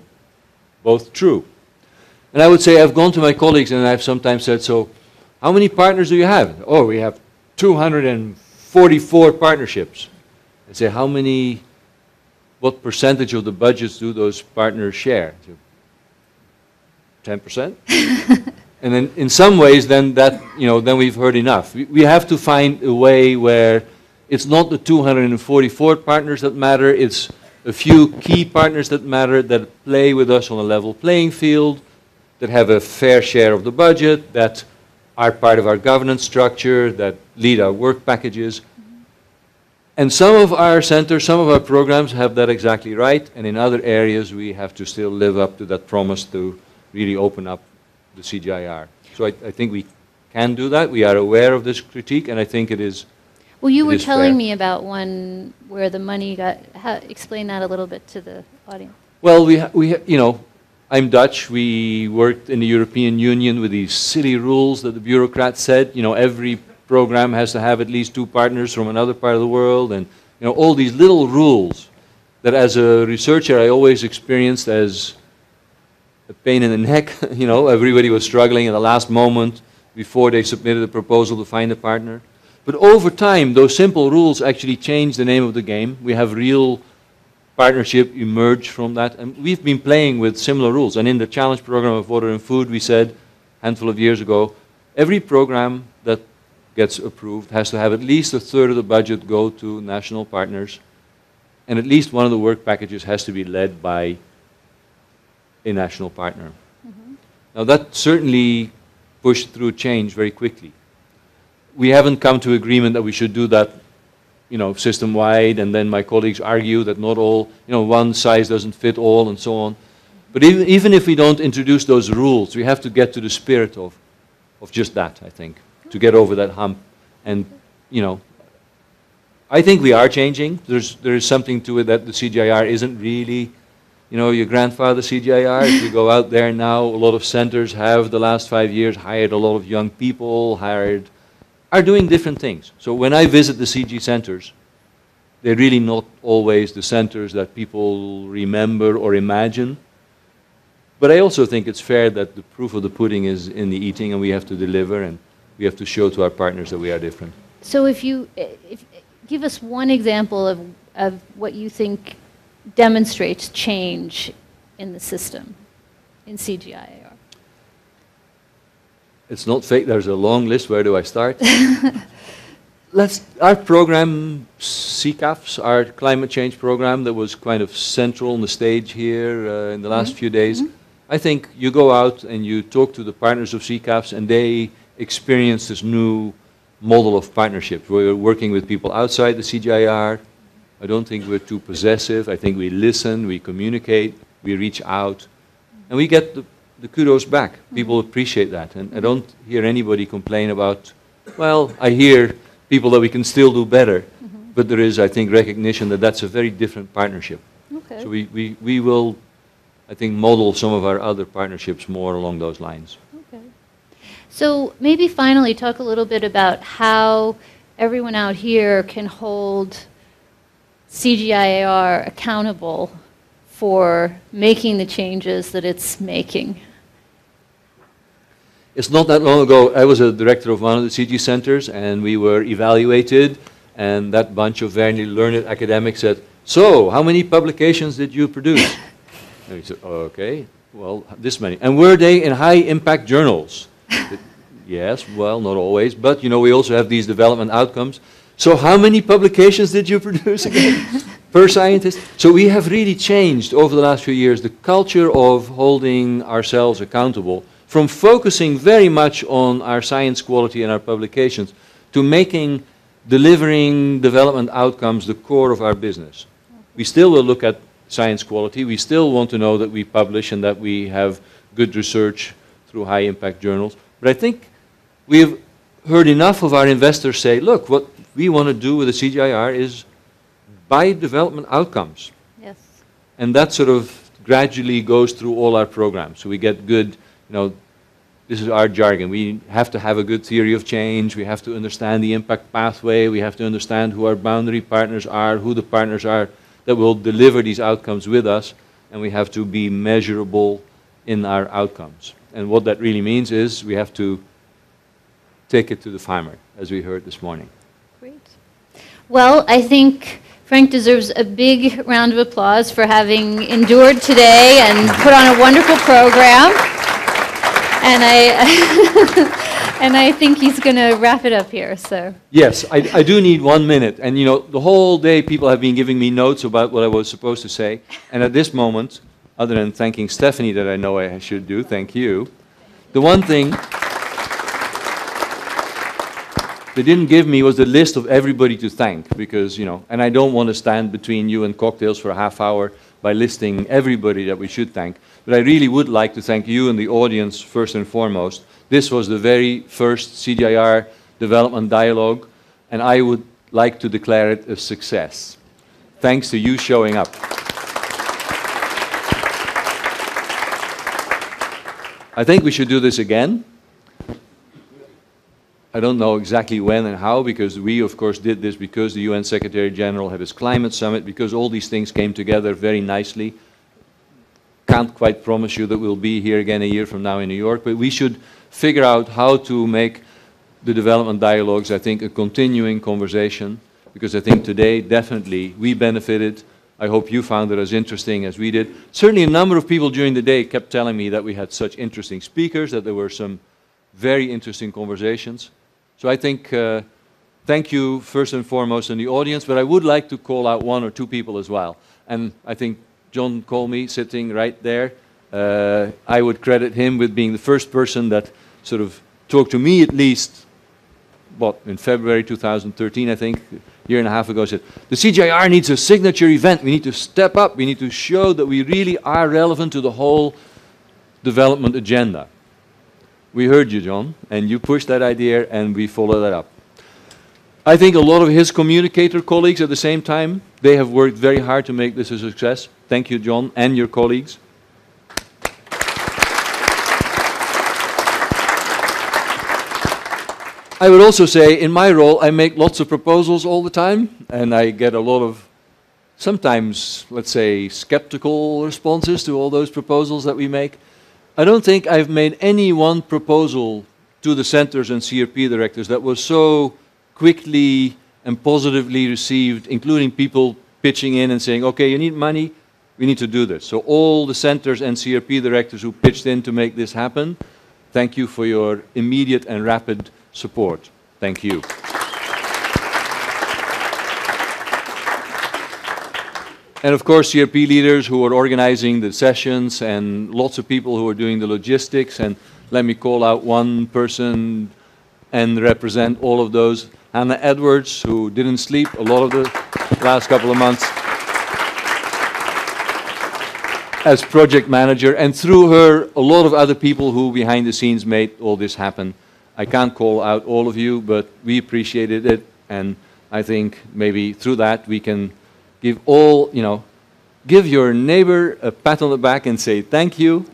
both true. And I would say I've gone to my colleagues and I've sometimes said, so how many partners do you have? Oh, we have 244 partnerships. I say, how many, what percentage of the budgets do those partners share? 10%? *laughs* and then in some ways, then that, you know, then we've heard enough. We, we have to find a way where it's not the 244 partners that matter, it's a few key partners that matter that play with us on a level playing field, that have a fair share of the budget, that are part of our governance structure, that lead our work packages. And some of our centers, some of our programs have that exactly right, and in other areas we have to still live up to that promise to really open up the CGIAR. So I, I think we can do that. We are aware of this critique, and I think it is Well, you were telling fair. me about one where the money got, how, explain that a little bit to the audience. Well, we, ha- we, ha- you know, I'm Dutch. We worked in the European Union with these silly rules that the bureaucrats said. You know, every program has to have at least two partners from another part of the world, and you know, all these little rules that, as a researcher, I always experienced as a pain in the neck. *laughs* you know, everybody was struggling at the last moment before they submitted a proposal to find a partner. But over time, those simple rules actually changed the name of the game. We have real partnership emerge from that. And we've been playing with similar rules. And in the challenge program of water and food, we said a handful of years ago, every program that gets approved has to have at least a third of the budget go to national partners. And at least one of the work packages has to be led by a national partner. Mm-hmm. Now that certainly pushed through change very quickly. we haven't come to agreement that we should do that, you know, system-wide, and then my colleagues argue that not all, you know, one size doesn't fit all, and so on. But even, even if we don't introduce those rules, we have to get to the spirit of, of just that, I think, to get over that hump. And, you know, I think we are changing. There's, there is something to it that the CGIAR isn't really, you know, your grandfather CGIAR. if you go out there now, a lot of centers have the last five years hired a lot of young people, hired, are doing different things. So when I visit the CG centers, they're really not always the centers that people remember or imagine. But I also think it's fair that the proof of the pudding is in the eating, and we have to deliver, and we have to show to our partners that we are different. So if you, if, give us one example of, of what you think demonstrates change in the system, in CGIAR. It's not fake, there's a long list. Where do I start? *laughs* Let's, our program, CCAFS, our climate change program that was kind of central on the stage here uh, in the last few days. I think you go out and you talk to the partners of CCAFS and they experience this new model of partnership. We're working with people outside the CGIAR. I don't think we're too possessive. I think we listen, we communicate, we reach out, and we get the, the kudos back. Mm-hmm. People appreciate that. And I don't hear anybody complain about, well, I hear people that we can still do better. Mm-hmm. But there is, I think, recognition that that's a very different partnership. Okay. So we, we, we will, I think, model some of our other partnerships more along those lines. So maybe finally talk a little bit about how everyone out here can hold CGIAR accountable for making the changes that it's making. It's not that long ago, I was a director of one of the CG centers, and we were evaluated, and that bunch of very learned academics said, so, how many publications did you produce? *laughs* and we said, okay, well, this many. And were they in high-impact journals? *laughs* yes, well, not always, but, you know, we also have these development outcomes. So how many publications did you *laughs* produce again per scientist? So we have really changed over the last few years the culture of holding ourselves accountable from focusing very much on our science quality and our publications to making delivering development outcomes the core of our business. We still will look at science quality. We still want to know that we publish and that we have good research through high impact journals. But I think we have heard enough of our investors say, look, what we want to do with the CGIAR is buy development outcomes. Yes. And that sort of gradually goes through all our programs. So we get good, you know, this is our jargon. We have to have a good theory of change. We have to understand the impact pathway. We have to understand who our boundary partners are, who the partners are that will deliver these outcomes with us. And we have to be measurable in our outcomes. And what that really means is we have to take it to the farmer, as we heard this morning. Great. Well, I think Frank deserves a big round of applause for having endured today and put on a wonderful program. And I, *laughs* and I think he's going to wrap it up here. So. Yes, I, I do need one minute. And you know, the whole day people have been giving me notes about what I was supposed to say. And at this moment, other than thanking Stephanie that I know I should do, thank you. The one thing they didn't give me was the list of everybody to thank because, you know, and I don't want to stand between you and cocktails for a half hour by listing everybody that we should thank. But I really would like to thank you and the audience first and foremost. This was the very first CGIAR development dialogue, and I would like to declare it a success. Thanks to you showing up. I think we should do this again. I don't know exactly when and how, because we, of course, did this because the UN Secretary General had his climate summit, because all these things came together very nicely. Can't quite promise you that we'll be here again a year from now in New York, but we should figure out how to make the development dialogues, I think, a continuing conversation, because I think today, definitely, we benefited. I hope you found it as interesting as we did. Certainly, a number of people during the day kept telling me that we had such interesting speakers, that there were some very interesting conversations. So I think, uh, thank you first and foremost in the audience, but I would like to call out one or two people as well. And I think John Colmy, sitting right there, uh, I would credit him with being the first person that sort of talked to me at least what, in February 2013, I think, a year and a half ago, said, the CGIAR needs a signature event. We need to step up. We need to show that we really are relevant to the whole development agenda. We heard you, John, and you pushed that idea, and we follow that up. I think a lot of his communicator colleagues at the same time, they have worked very hard to make this a success. Thank you, John, and your colleagues. I would also say, in my role, I make lots of proposals all the time, and I get a lot of, sometimes, let's say, skeptical responses to all those proposals that we make. I don't think I've made any one proposal to the centers and CRP directors that was so quickly and positively received, including people pitching in and saying, okay, you need money, we need to do this. So all the centers and CRP directors who pitched in to make this happen, thank you for your immediate and rapid support. Thank you. And of course, CRP leaders who are organizing the sessions and lots of people who are doing the logistics. And let me call out one person and represent all of those. Hannah Edwards, who didn't sleep a lot of the last couple of months as project manager. And through her, a lot of other people who behind the scenes made all this happen. I can't call out all of you, but we appreciated it, and I think maybe through that we can give all, you know, give your neighbor a pat on the back and say thank you,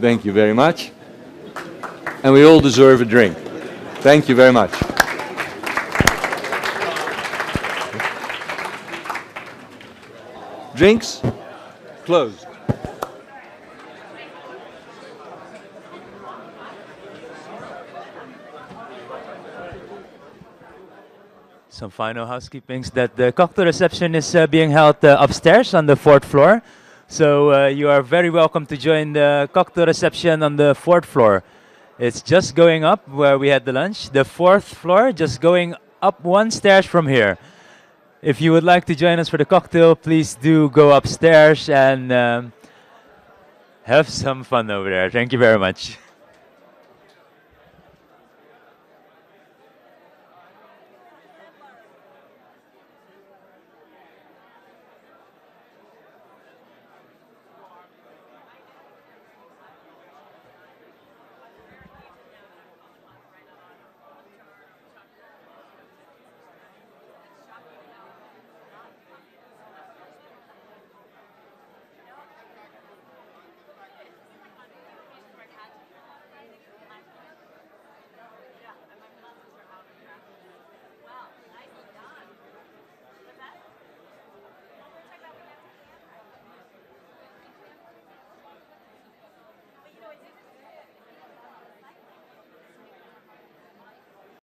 thank you very much, and we all deserve a drink. Thank you very much. Drinks closed. Some final housekeepings that the cocktail reception is uh, being held uh, upstairs on the fourth floor. So uh, you are very welcome to join the cocktail reception on the fourth floor. It's just going up where we had the lunch. The fourth floor, just going up one stairs from here. If you would like to join us for the cocktail, please do go upstairs and um, have some fun over there. Thank you very much.